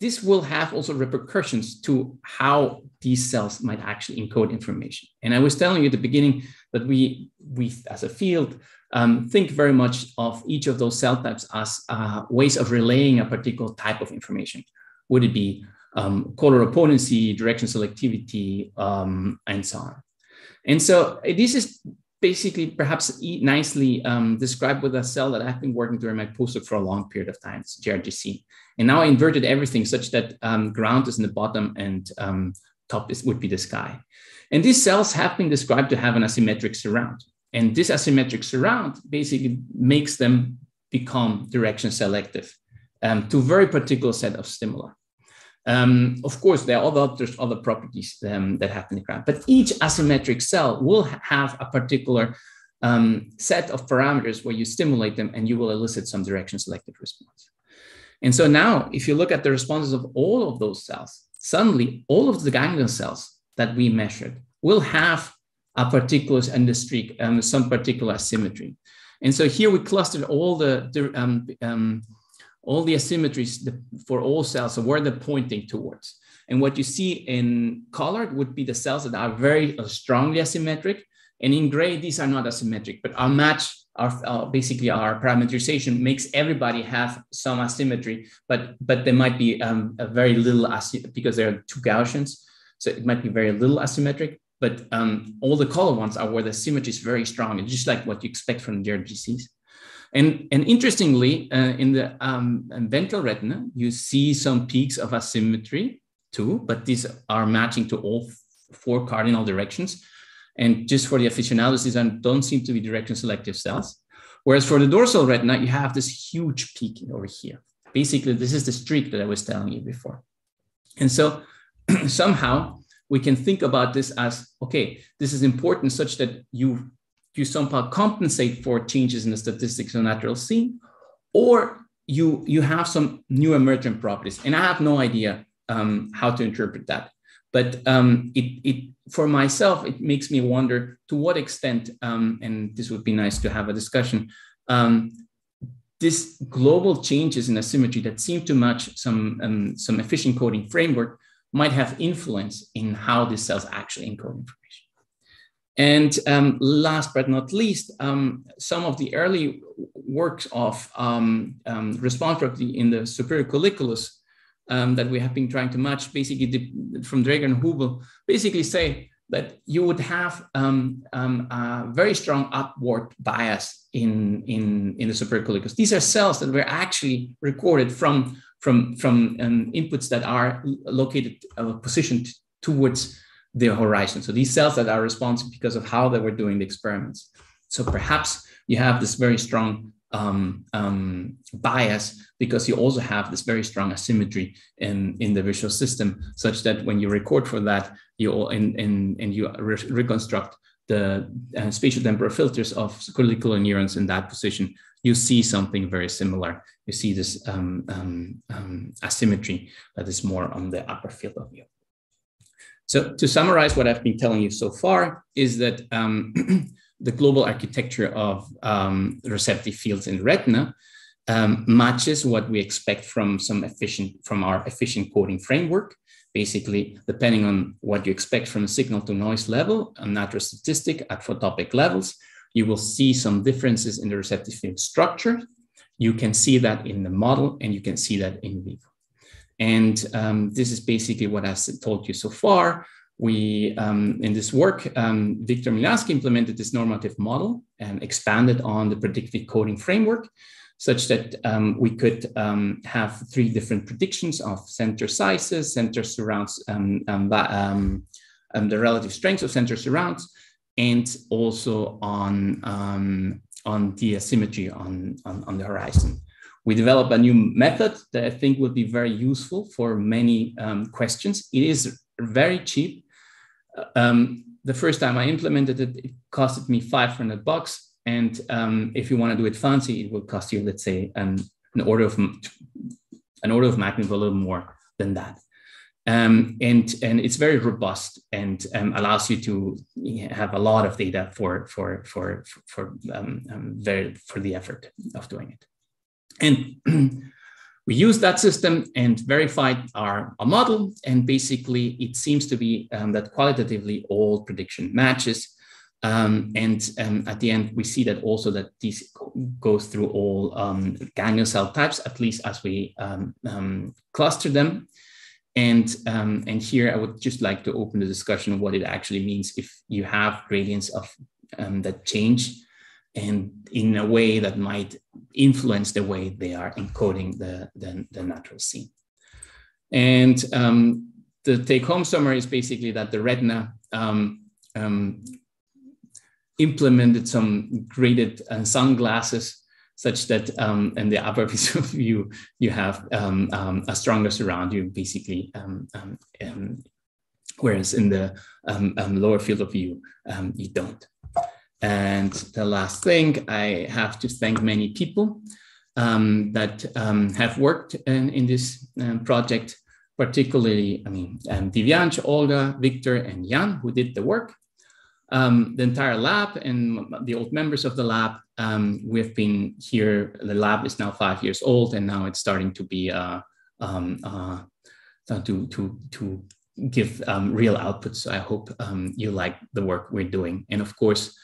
this will have also repercussions to how these cells might actually encode information. And I was telling you at the beginning that we, we as a field, um, think very much of each of those cell types as uh, ways of relaying a particular type of information. Would it be um, color opponency, direction selectivity, um, and so on. And so uh, this is basically perhaps nicely um, described with a cell that I've been working during my postdoc for a long period of time, it's JRGC. And now I inverted everything such that um, ground is in the bottom and um, top is, would be the sky. And these cells have been described to have an asymmetric surround. And this asymmetric surround basically makes them become direction selective um, to a very particular set of stimuli. Um, of course, there are other, other properties um, that happen in the ground, but each asymmetric cell will have a particular um, set of parameters where you stimulate them and you will elicit some direction selective response. And so now, if you look at the responses of all of those cells, suddenly all of the ganglion cells that we measured will have a particular and the streak, um, some particular asymmetry. And so here we clustered all the, the um, um, all the asymmetries for all cells, so where they're pointing towards. And what you see in colored would be the cells that are very uh, strongly asymmetric. And in gray, these are not asymmetric, but our match, our uh, basically our parameterization makes everybody have some asymmetry, but but there might be um, a very little because there are two Gaussians, so it might be very little asymmetric but um, all the color ones are where the symmetry is very strong. It's just like what you expect from the JRGCs. And, and interestingly, uh, in the um, ventral retina, you see some peaks of asymmetry too, but these are matching to all four cardinal directions. And just for the aficionados, these don't seem to be direction selective cells. Whereas for the dorsal retina, you have this huge peak over here. Basically, this is the streak that I was telling you before. And so *clears throat* somehow we can think about this as okay, this is important such that you you somehow compensate for changes in the statistics of natural scene, or you you have some new emergent properties. And I have no idea um, how to interpret that. But um, it, it, for myself, it makes me wonder to what extent, um, and this would be nice to have a discussion, um, this global changes in asymmetry that seem to match some, um, some efficient coding framework might have influence in how these cells actually encode information. And um, last but not least, um, some of the early works of um, um response property in the superior colliculus um, that we have been trying to match, basically the, from Draeger and Hubel, basically say that you would have um, a very strong upward bias in, in, in the superior colliculus. These are cells that were actually recorded from, from, from inputs that are located, uh, positioned towards the horizon. So these cells that are responsive because of how they were doing the experiments. So perhaps you have this very strong um, um, bias because you also have this very strong asymmetry in, in the visual system, such that when you record for that, you and, and, and you re reconstruct the uh, spatial temporal filters of collicular neurons in that position, you see something very similar. You see this um, um, um asymmetry that is more on the upper field of view. So to summarize what I've been telling you so far is that um, *clears throat* the global architecture of um, receptive fields in retina um, matches what we expect from some efficient, from our efficient coding framework. Basically, depending on what you expect from a signal to noise level, a natural statistic at photopic levels, you will see some differences in the receptive field structure. You can see that in the model and you can see that in vivo. And um, this is basically what I've told you so far. We, um, in this work, um, Wiktor Młynarski implemented this normative model and expanded on the predictive coding framework such that um, we could um, have three different predictions of center sizes, center surrounds, um, the relative strengths of center surrounds, and also on, on the asymmetry on, on, on the horizon we develop a new method that I think would be very useful for many um, questions. It is very cheap. Um, the first time I implemented it, it costed me 500 bucks. And um, if you want to do it fancy, it will cost you, let's say, an order of an order of magnitude a little more than that. Um, and and it's very robust and um, allows you to have a lot of data for for for for um, um very for the effort of doing it. And *clears throat* we used that system and verified our, our model. And basically, it seems to be um, that qualitatively all prediction matches. Um, and at the end, we see that also that this goes through all ganglion cell types, at least as we cluster them. And, and here I would just like to open the discussion of what it actually means if you have gradients of that change and in a way that might influence the way they are encoding the, the, the natural scene. And um, the take home summary is basically that the retina um, um, implemented some graded uh, sunglasses such that um, in the upper *laughs* piece of view you have um, um, a stronger surround you basically um, um, um, whereas in the lower field of view you don't and the last thing, I have to thank many people that have worked in, in this project, particularly, I mean, um, Olga, Wiktor, and Jan, who did the work. Um, the entire lab and the old members of the lab, um, we've been here. The lab is now five years old, and now it's starting to be uh, um, uh, to to to give real output. So I hope you like the work we're doing, and of course.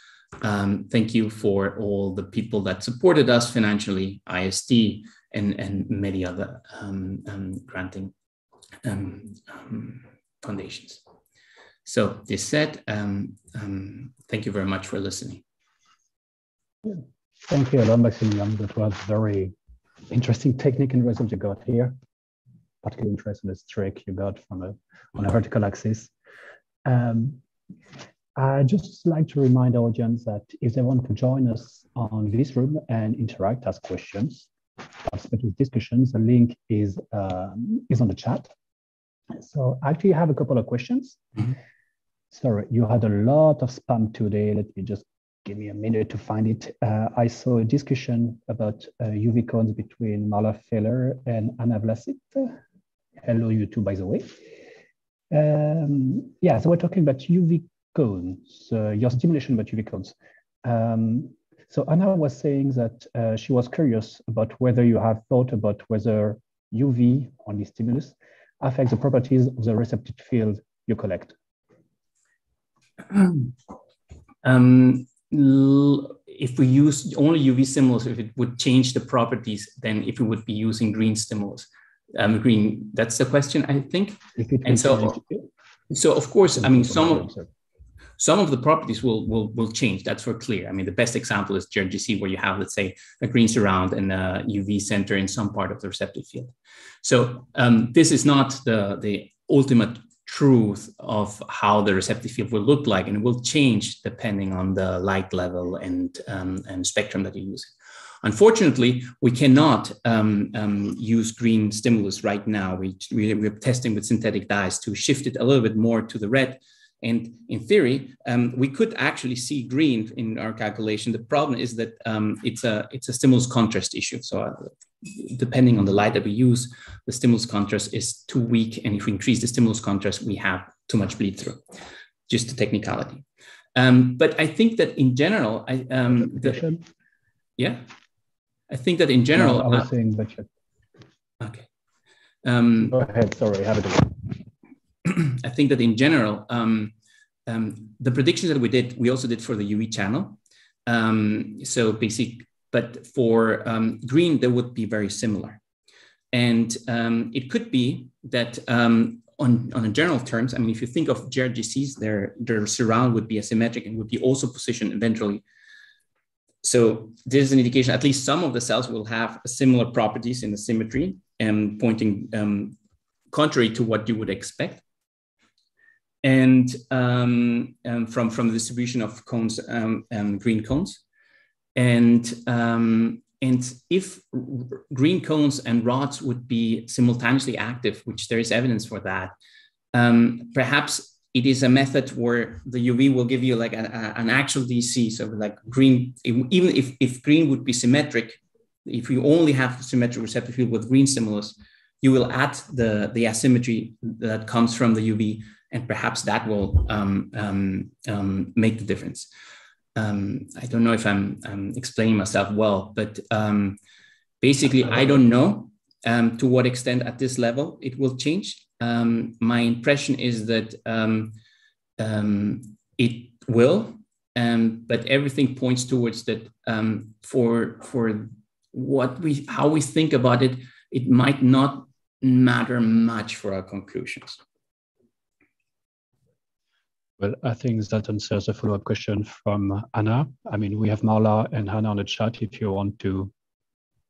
Um, thank you for all the people that supported us financially, IST, and, and many other um, um, granting um, um, foundations. So this said, um, thank you very much for listening. Thank you a lot, Maximilian. That was very interesting technique and result you got here. Particularly interested in the streak you got from a on a vertical axis. Um, I just like to remind our audience that if they want to join us on this room and interact, ask questions, participate with discussions, the link is, um, is on the chat. So actually I have a couple of questions. Mm -hmm. Sorry, you had a lot of spam today. Let me just give me a minute to find it. Uh, I saw a discussion about uh, UV cones between Marla Feller and Anna Vlasits. Hello, you two, by the way. Um, yeah, so we're talking about UV cones, uh, your stimulation about UV cones. Um, so Anna was saying that uh, she was curious about whether you have thought about whether UV, only stimulus, affects the properties of the receptive field you collect. *clears throat* Um, if we use only UV stimulus, if it would change the properties, then if we would be using green stimulus, um, green, that's the question, I think. and so, so of course, I mean, some of, some of the properties will, will, will change. That's for clear. I mean, the best example is JRGC, where you have, let's say, a green surround and a UV center in some part of the receptive field. So um, this is not the, the ultimate truth of how the receptive field will look like, and it will change depending on the light level and, um, and spectrum that you're using. Unfortunately, we cannot um, um, use green stimulus right now. We, we, we're testing with synthetic dyes to shift it a little bit more to the red and in theory, um, we could actually see green in our calculation. The problem is that um, it's a it's a stimulus contrast issue. So uh, depending on the light that we use, the stimulus contrast is too weak, and if we increase the stimulus contrast, we have too much bleed through. Just a technicality. Um, but I think that in general, I um, the, yeah, I think that in general, no, I was uh, saying but okay. Um, Go ahead. Sorry, have it. *clears throat* I think that in general, um, um, the predictions that we did, we also did for the UV channel. Um, so basic, but for um, green, they would be very similar. And um, it could be that um, on, on general terms, I mean, if you think of JRGCs, their, their surround would be asymmetric and would be also positioned eventually. So this is an indication, at least some of the cells will have similar properties in the symmetry and pointing um, contrary to what you would expect and um, um, from from the distribution of cones um, and green cones, and um, and if green cones and rods would be simultaneously active, which there is evidence for that, um, perhaps it is a method where the UV will give you like a, a, an actual DC. So like green, even if, if green would be symmetric, if you only have symmetric receptor field with green stimulus, you will add the, the asymmetry that comes from the UV and perhaps that will um, um, um, make the difference. Um, I don't know if I'm, I'm explaining myself well, but um, basically, I don't know um, to what extent at this level it will change. my impression is that it will, but everything points towards that for for what we how we think about it, it might not matter much for our conclusions. Well, I think that answers a follow-up question from Anna. I mean, we have Marla and Hannah on the chat if you want to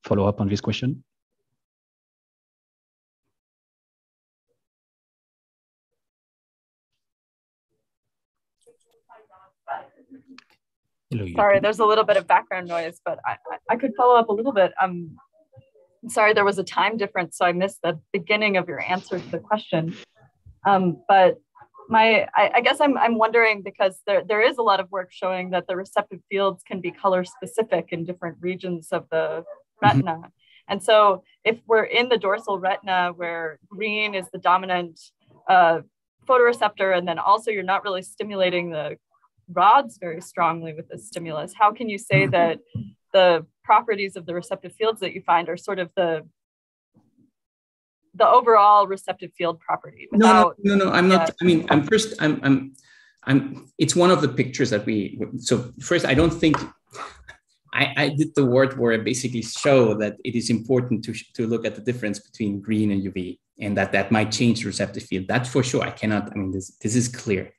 follow up on this question. Hello, sorry, there's a little bit of background noise, but I, I, could follow up a little bit. Um, sorry, there was a time difference, so I missed the beginning of your answer to the question. Um, but my I, I, guess I'm, I'm wondering because there, there is a lot of work showing that the receptive fields can be color specific in different regions of the mm-hmm. retina mm-hmm. and so if we're in the dorsal retina where green is the dominant uh, photoreceptor and then also you're not really stimulating the rods very strongly with the stimulus how can you say mm-hmm. that the properties of the receptive fields that you find are sort of the the overall receptive field property. Without, no, no, no, no, I'm not. I mean, I'm first. I'm, I'm, I'm. It's one of the pictures that we. So first, I don't think. I, I did the word where I basically show that it is important to, to look at the difference between green and UV, and that that might change the receptive field. That's for sure. I cannot. I mean, this this is clear.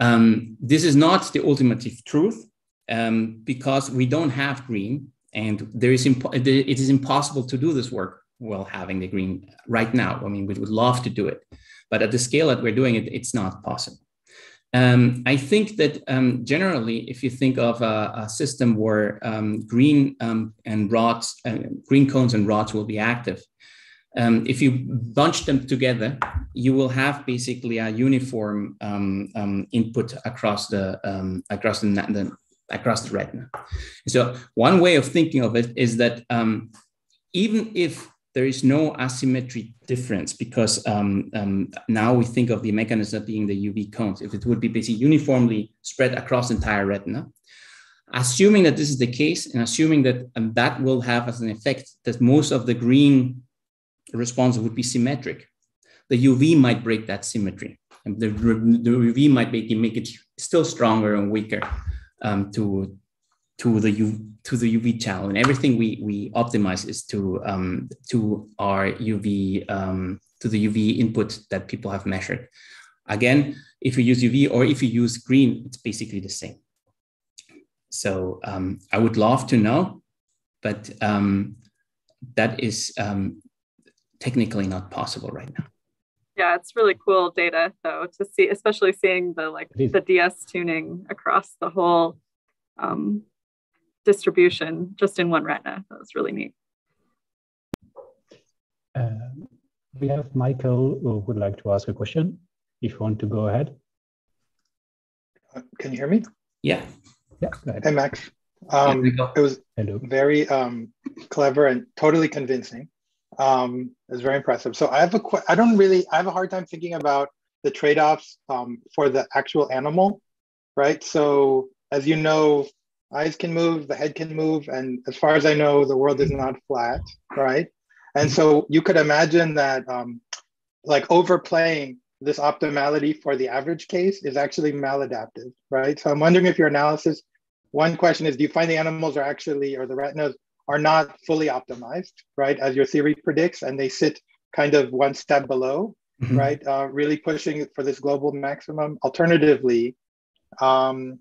Um, this is not the ultimate truth um, because we don't have green, and there is impo- it is impossible to do this work well having the green right now. I mean, we would love to do it, but at the scale that we're doing it, it's not possible. Um, I think that um, generally, if you think of a, a system where um, green um, and rods, uh, green cones and rods will be active, um, if you bunch them together, you will have basically a uniform um, input across the across the, the, across the retina. So one way of thinking of it is that even if there is no asymmetry difference because um, um, now we think of the mechanism being the UV cones. If it would be basically uniformly spread across entire retina, assuming that this is the case and assuming that um, that will have as an effect that most of the green response would be symmetric, the UV might break that symmetry. And the, the UV might make it, make it still stronger and weaker um, to, to the U, to the UV channel, and everything we we optimize is to um, to our UV um, to the UV input that people have measured. Again, if you use UV or if you use green, it's basically the same. So um, I would love to know, but um, that is um, technically not possible right now. Yeah, it's really cool data though to see, especially seeing the like the DS tuning across the whole um, distribution just in one retina. That was really neat. Uh, we have Michael who would like to ask a question. If you want to go ahead. Uh, can you hear me? Yeah. Yeah. Hey, Max. Um, it was Hello. very um, clever and totally convincing. Um, it was very impressive. So I have a I don't really I have a hard time thinking about the trade-offs um, for the actual animal, right? So as you know, eyes can move, the head can move, and as far as I know, the world is not flat, right? And so you could imagine that um, like overplaying this optimality for the average case is actually maladaptive, right? So I'm wondering if your analysis, one question is, do you find the animals are actually, or the retinas are not fully optimized, right? As your theory predicts, and they sit kind of one step below, mm-hmm. right? Uh, really pushing for this global maximum. Alternatively, um,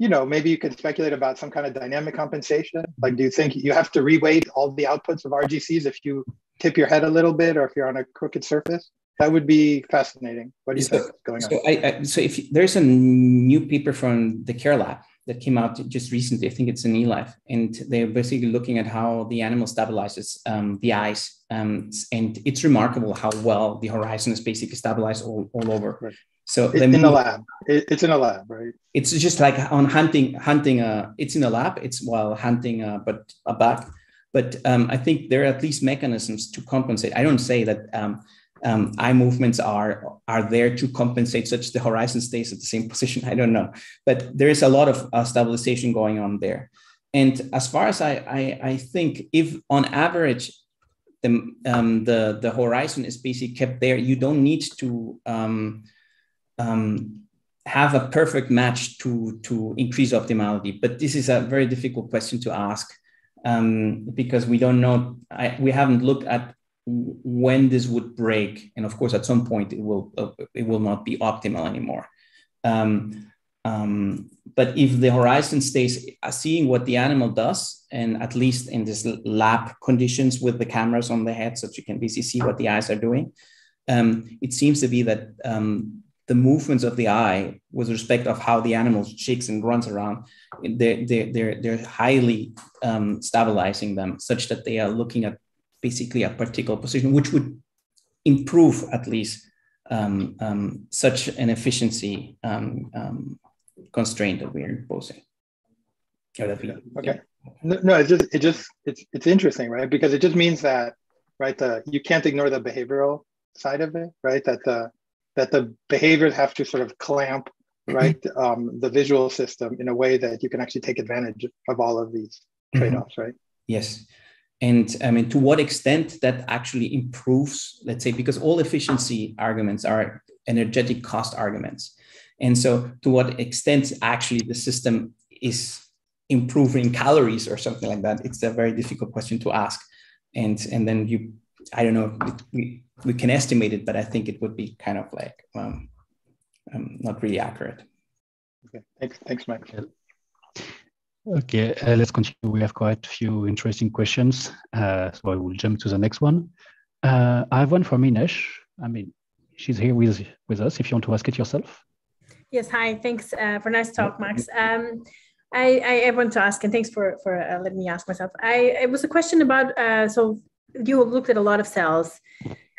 you know, maybe you could speculate about some kind of dynamic compensation. Like, do you think you have to reweight all the outputs of RGCs if you tip your head a little bit or if you're on a crooked surface? That would be fascinating. What do you so, think is going so on? I, I, so, if there's a new paper from the Kerr Lab that came out just recently, I think it's in eLife, and they're basically looking at how the animal stabilizes um, the eyes. Um, and it's remarkable how well the horizon is basically stabilized all, all over. Right. So it's in a lab. it's in a lab, right? It's just like on hunting, hunting. Uh, it's in a lab. It's while hunting, uh, but a buck. But um, I think there are at least mechanisms to compensate. I don't say that um, um, eye movements are are there to compensate such the horizon stays at the same position. I don't know, but there is a lot of uh, stabilization going on there. And as far as I, I, I think, if on average the um, the the horizon is basically kept there, you don't need to um, um, have a perfect match to, to increase optimality. But this is a very difficult question to ask um, because we don't know, I, we haven't looked at when this would break. And of course, at some point it will, uh, it will not be optimal anymore. Um, um, but if the horizon stays uh, seeing what the animal does, and at least in this lab conditions with the cameras on the head, so that you can basically see what the eyes are doing, um, it seems to be that um, the movements of the eye with respect of how the animal shakes and runs around, they're, they're, they're, highly um, stabilizing them such that they are looking at basically a particular position, which would improve at least um, um, such an efficiency um, um, constraint that we are imposing. okay. Yeah. No, no, it's just it just it's it's interesting, right? Because it just means that right the you can't ignore the behavioral side of it, right? That the that the behaviors have to sort of clamp mm-hmm. right um, the visual system in a way that you can actually take advantage of all of these mm-hmm. trade-offs right yes and i mean to what extent that actually improves let's say because all efficiency arguments are energetic cost arguments and so to what extent actually the system is improving calories or something like that it's a very difficult question to ask and and then you i don't know we, we can estimate it, but I think it would be kind of like um, um, not really accurate. Okay, thanks, thanks, Mike. Okay, uh, let's continue. We have quite a few interesting questions, uh, so I will jump to the next one. Uh, I have one from Ines. I mean, she's here with with us. If you want to ask it yourself. Yes. Hi. Thanks uh, for a nice talk, Max. Um, I, I want to ask, and thanks for for uh, letting me ask myself. I it was a question about uh, so you looked at a lot of cells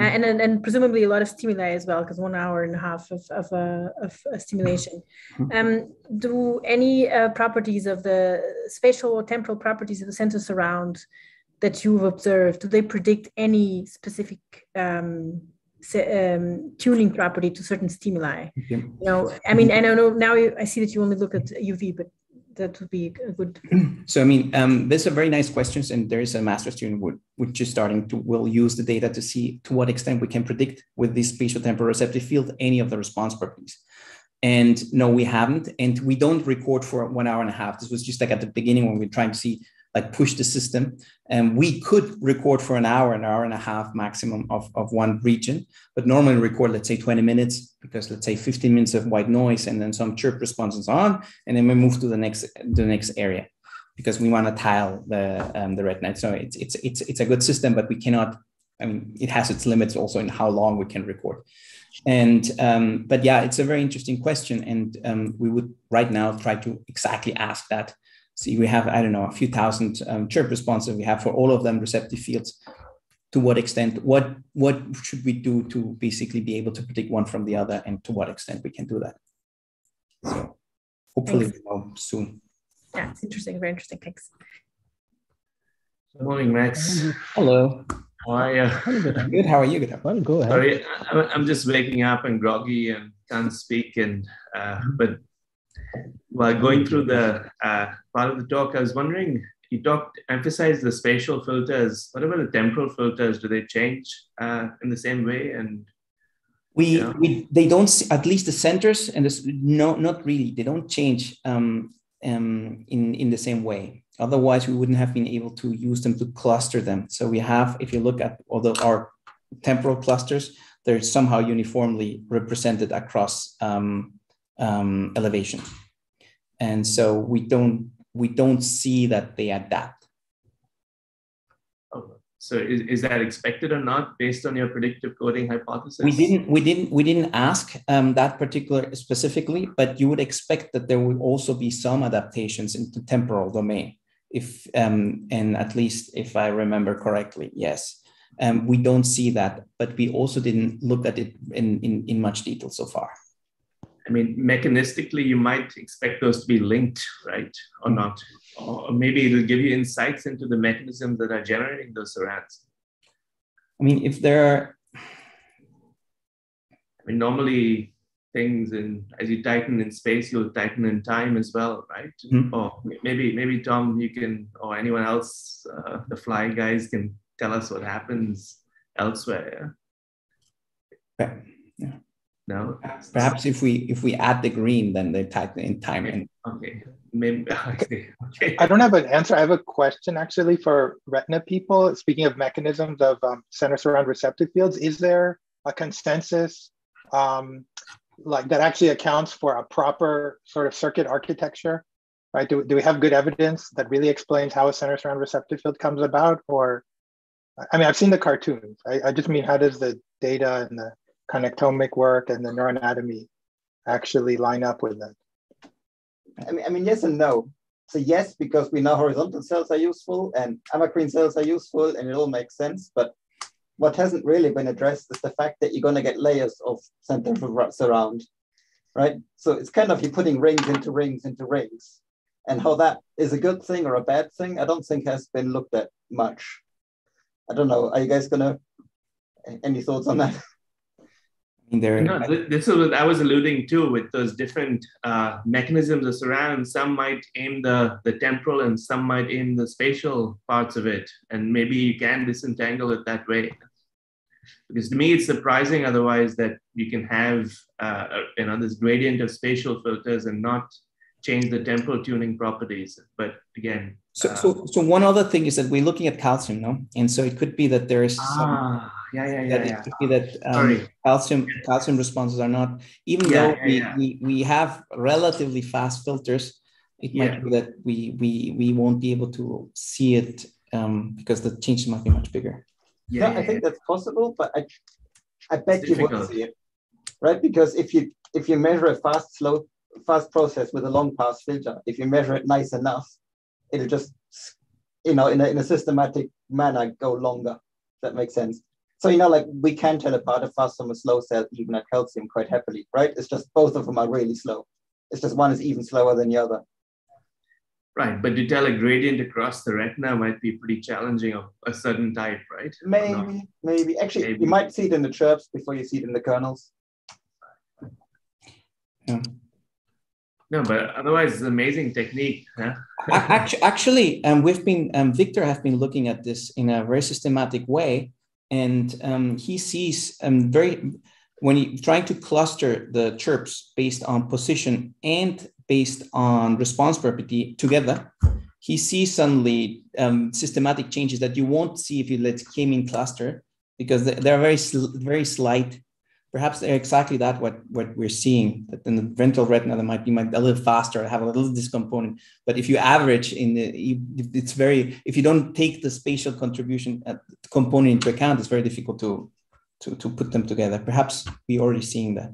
and, and, and presumably a lot of stimuli as well because one hour and a half of, of, uh, of stimulation mm-hmm. um, do any uh, properties of the spatial or temporal properties of the sensory surround that you've observed, do they predict any specific um, um, tuning property to certain stimuli? Okay. You know, I mean, and I know now I see that you only look at UV, but that would be a good. *clears throat* So I mean, um, these are very nice questions, and there is a master student which is starting to will use the data to see to what extent we can predict with this spatial temporal receptive field any of the response properties. And no, we haven't, and we don't record for one hour and a half. This was just like at the beginning when we are trying to see like push the system. And we could record for an hour, an hour and a half maximum of, of one region, but normally record, let's say 20 minutes, because let's say 15 minutes of white noise and then some chirp responses on, and then we move to the next the next area because we want to tile the um, the retina. So it's it's it's it's a good system, but we cannot. I mean, it has its limits also in how long we can record. And um, but yeah, it's a very interesting question, and um, we would right now try to exactly ask that see we have, I don't know, a few thousand um, chirp responses. We have for all of them receptive fields. To what extent, what, what should we do to basically be able to predict one from the other and to what extent we can do that? So hopefully we know soon. Yeah, it's interesting, very interesting. Thanks. Good morning, Max. Hello. How are you? Good. How are you? Good. Well, go ahead. Sorry, I'm just waking up and groggy and can't speak. And uh, but while going through the uh, part of the talk, I was wondering, you talked, emphasized the spatial filters. What about the temporal filters? Do they change uh, in the same way? And we, you know? we they don't see, at least the centers and this no not really they don't change um, um, in in the same way. Otherwise, we wouldn't have been able to use them to cluster them. So we have, if you look at all the, our temporal clusters, they're somehow uniformly represented across um, um, elevation. And so we don't we don't see that they adapt. Oh, so is, is that expected or not based on your predictive coding hypothesis? We didn't we didn't we didn't ask um, that particular specifically, but you would expect that there would also be some adaptations in the temporal domain. If um, and at least if I remember correctly, yes. Um, we don't see that, but we also didn't look at it in, in, in much detail so far. I mean, mechanistically, you might expect those to be linked, right? Or not? Or maybe it'll give you insights into the mechanisms that are generating those surrounds. I mean, if there are. I mean, normally things and as you tighten in space, you'll tighten in time as well, right? Mm-hmm. Or maybe, maybe Tom, you can, or anyone else, uh, the fly guys can tell us what happens elsewhere. Yeah. yeah. No. Perhaps if we if we add the green, then they type in time in. Okay. Maybe. *laughs* Okay. okay. I don't have an answer. I have a question actually for retina people. Speaking of mechanisms of um, center surround receptive fields, is there a consensus um, like that actually accounts for a proper sort of circuit architecture? Right? Do, do we have good evidence that really explains how a center surround receptive field comes about? Or, I mean, I've seen the cartoons. I, I just mean, how does the data and the connectomic work and the neuroanatomy actually line up with that? I mean, I mean, yes and no. So yes, because we know horizontal cells are useful and amacrine cells are useful and it all makes sense. But what hasn't really been addressed is the fact that you're going to get layers of central surround, right? So it's kind of you're putting rings into rings into rings. And how that is a good thing or a bad thing, I don't think has been looked at much. I don't know. Are you guys going to, any thoughts on that? *laughs* there. No, this is what I was alluding to with those different uh, mechanisms of surround. Some might aim the, the temporal and some might aim the spatial parts of it. And maybe you can disentangle it that way. Because to me, it's surprising otherwise that you can have uh, you know, this gradient of spatial filters and not change the temporal tuning properties. But again, so, uh, so, so one other thing is that we're looking at calcium, no? And so it could be that there is ah, some, yeah, yeah, yeah, yeah. It could that um, calcium calcium responses are not, even yeah, though yeah, we, yeah. we we have relatively fast filters, it might be that we we we won't be able to see it um, because the changes might be much bigger. Yeah, I think that's possible, but I I bet you won't see it, right? Because if you if you measure a fast slow fast process with a long pass filter, if you measure it nice enough it'll just, you know, in a, in a systematic manner go longer. that makes sense. So, you know, like we can tell apart a fast from a slow cell even at calcium quite happily, right? It's just both of them are really slow. It's just one is even slower than the other. Right, but to tell a gradient across the retina might be pretty challenging of a certain type, right? Maybe, maybe. Actually, maybe. you might see it in the chirps before you see it in the kernels. Yeah. No, but otherwise, it's an amazing technique. Huh? actually, actually um, we've been um, Wiktor have been looking at this in a very systematic way, and um, he sees um, very when he trying to cluster the chirps based on position and based on response property together, he sees suddenly um, systematic changes that you won't see if you let k-mean cluster because they're very very slight perhaps exactly that what, what we're seeing that in the ventral retina they might be a little faster have a little this component but if you average in the it's very if you don't take the spatial contribution uh, component into account it's very difficult to to, to put them together perhaps we're already seeing that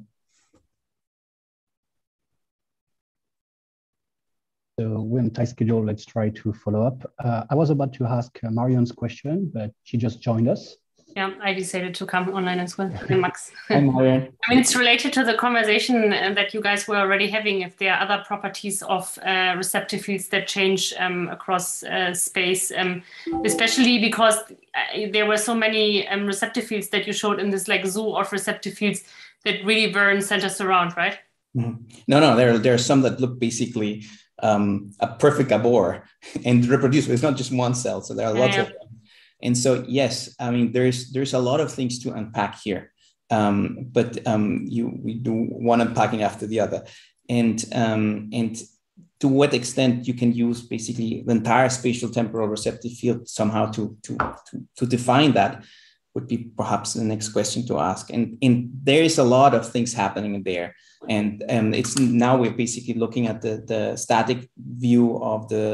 So we're on tight schedule. Let's try to follow up. Uh, I was about to ask uh, Marion's question, but she just joined us. Yeah, I decided to come online as well. Max. *laughs* I mean, it's related to the conversation uh, that you guys were already having. If there are other properties of uh, receptive fields that change um, across uh, space, um, especially because uh, there were so many um, receptive fields that you showed in this like zoo of receptive fields that really were in center surround, right? Mm-hmm. No, no, there, there are some that look basically um, a perfect Gabor *laughs* and reproduce. It's not just one cell, so there are lots yeah. of them. And so, yes, I mean, there's there's a lot of things to unpack here, um, but um, you we do one unpacking after the other, and um, and to what extent you can use basically the entire spatial temporal receptive field somehow to to to, to define that would be perhaps the next question to ask. And, and there is a lot of things happening there. And um, it's now we're basically looking at the, the static view of the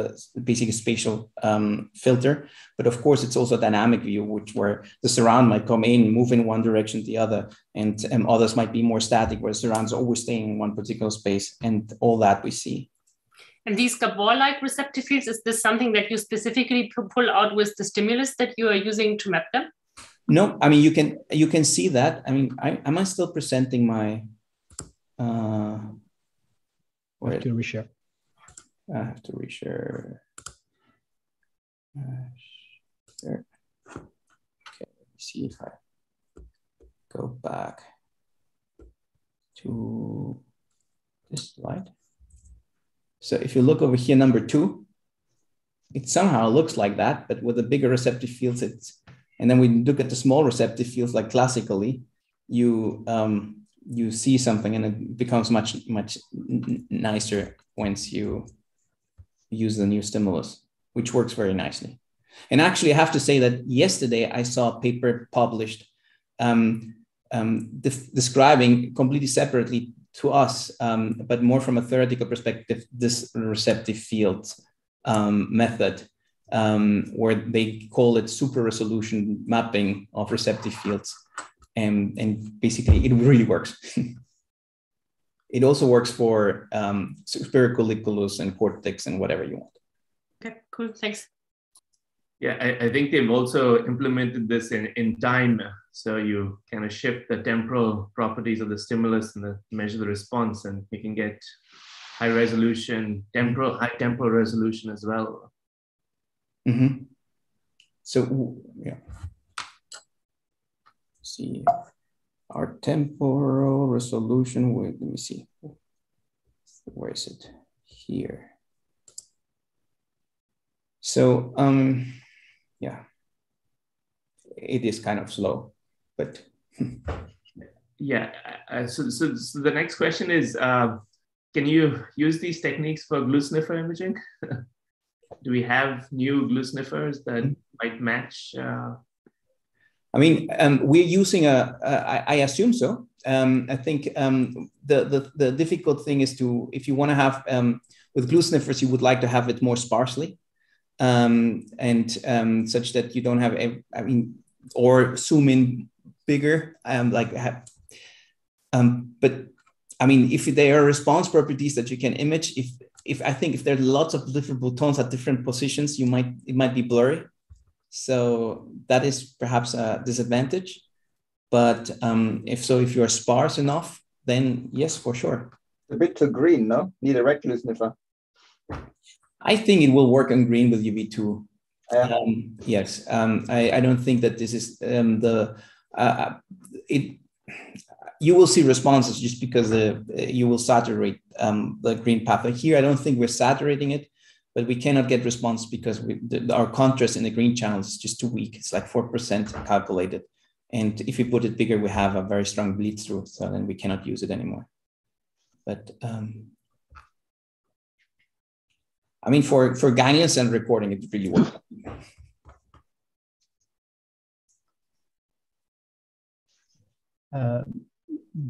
basic spatial um, filter. But of course, it's also a dynamic view, which where the surround might come in, move in one direction, the other, and um, others might be more static, where the surround's always staying in one particular space. And all that we see. And these Gabor-like receptive fields, is this something that you specifically pull out with the stimulus that you are using to map them? No, I mean you can you can see that. I mean, I, am I still presenting my? Uh, where to reshare? I have to reshare. Uh, there. Okay, let me see if I go back to this slide. So if you look over here, number two, it somehow looks like that, but with the bigger receptive fields, it's and then we look at the small receptive fields like classically, you um, you see something and it becomes much much nicer once you use the new stimulus, which works very nicely. And actually, I have to say that yesterday I saw a paper published um, um, describing completely separately to us, um, but more from a theoretical perspective, this receptive field um, method um, where they call it super resolution mapping of receptive fields. And, and basically, it really works. *laughs* it also works for um, colliculus and cortex and whatever you want. Okay, cool. Thanks. Yeah, I, I, think they've also implemented this in, in time. So you kind of shift the temporal properties of the stimulus and the, measure the response, and you can get high resolution, temporal, high temporal resolution as well. Mm-hmm. So yeah. Let's see our temporal resolution. Wait, let me see. Where is it? Here. So um, yeah, it is kind of slow, but. *laughs* yeah. Uh, so, so, so the next question is, uh, can you use these techniques for GluSnFR imaging? *laughs* do we have new GluSnFRs that might match? Uh... I mean, um, we're using a. Uh, I assume so. Um, I think um, the, the, the difficult thing is to, if you want to have, um, with GluSnFRs, you would like to have it more sparsely um, and um, such that you don't have, a, I mean, or zoom in bigger, um, like have, um, but I mean, if there are response properties that you can image, if if I think if there are lots of different boutons at different positions, you might it might be blurry. So that is perhaps a disadvantage. But um, if so, if you are sparse enough, then yes, for sure. A bit too green, no? Need a recluse sniffer. I think it will work on green with UV2. Um, yes, um, I, I, don't think that this is um, the uh, it. You will see responses just because the you will saturate um, the green pathway. Here, I don't think we're saturating it, but we cannot get response because we, the, our contrast in the green channel is just too weak. It's like four percent calculated, and if we put it bigger, we have a very strong bleed through, so then we cannot use it anymore. But um, I mean, for, for guidance and reporting, it really works. Uh,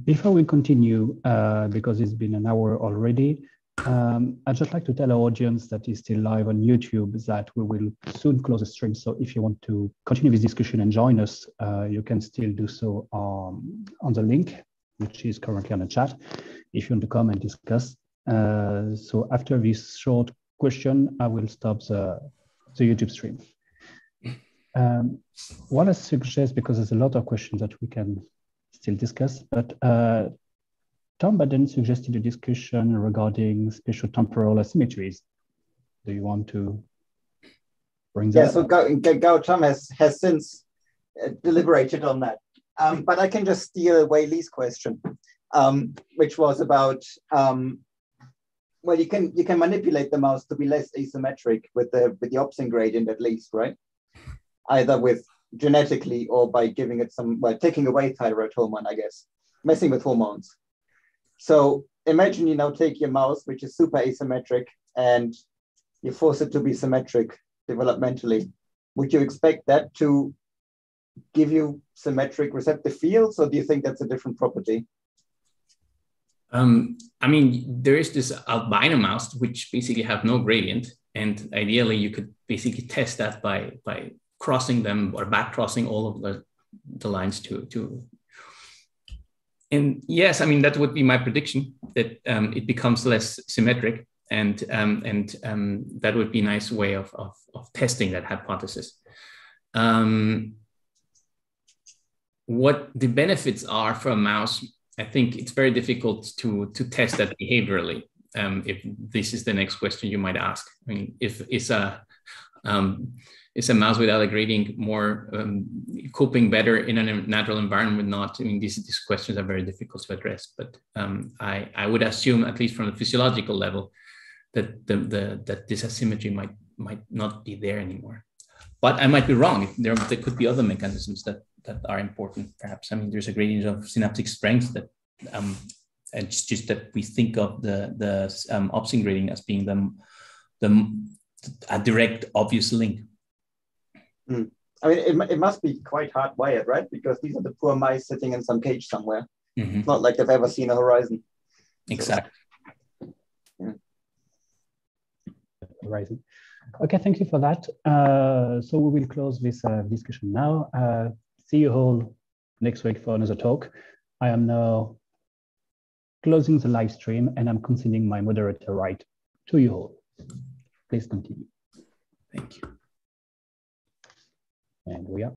before we continue, uh, because it's been an hour already, um, I'd just like to tell our audience that is still live on YouTube that we will soon close the stream. So if you want to continue this discussion and join us, uh, you can still do so um, on the link, which is currently on the chat, if you want to come and discuss. Uh, so after this short question, I will stop the, the YouTube stream. Um, what I suggest, because there's a lot of questions that we can still discuss, but uh, Tom Baden suggested a discussion regarding spatial temporal asymmetries. Do you want to bring that? Yeah, so Gautam has, has since uh, deliberated on that. Um, but I can just steal away Lee's question, um, which was about um, well, you can you can manipulate the mouse to be less asymmetric with the with the opsin gradient at least, right? Either with genetically or by giving it some well, taking away thyroid hormone, I guess, messing with hormones. So imagine you now take your mouse, which is super asymmetric, and you force it to be symmetric developmentally. Would you expect that to give you symmetric receptive fields, or do you think that's a different property? Um, I mean, there is this albino mouse which basically have no gradient, and ideally you could basically test that by by crossing them or back crossing all of the, the lines to to. And yes, I mean that would be my prediction that um, it becomes less symmetric, and um, and um, that would be a nice way of of, of testing that hypothesis. Um, what the benefits are for a mouse I think it's very difficult to to test that behaviorally. Um, if this is the next question you might ask, I mean, if it's a um, is a mouse without a grading more um, coping better in a natural environment? Not. I mean, these these questions are very difficult to address. But um, I I would assume, at least from the physiological level, that the, the that this asymmetry might might not be there anymore. But I might be wrong. There there could be other mechanisms that that are important perhaps i mean there's a gradient of synaptic strength that um, it's just that we think of the the um, opsin gradient as being the, the a direct obvious link mm. i mean it, it must be quite hardwired right because these are the poor mice sitting in some cage somewhere mm-hmm. it's not like they've ever seen a horizon exactly so, yeah. horizon okay thank you for that uh, so we will close this uh, discussion now uh, see you all next week for another talk. I am now closing the live stream and I'm conceding my moderator right to you all. Please continue. Thank you. And we are.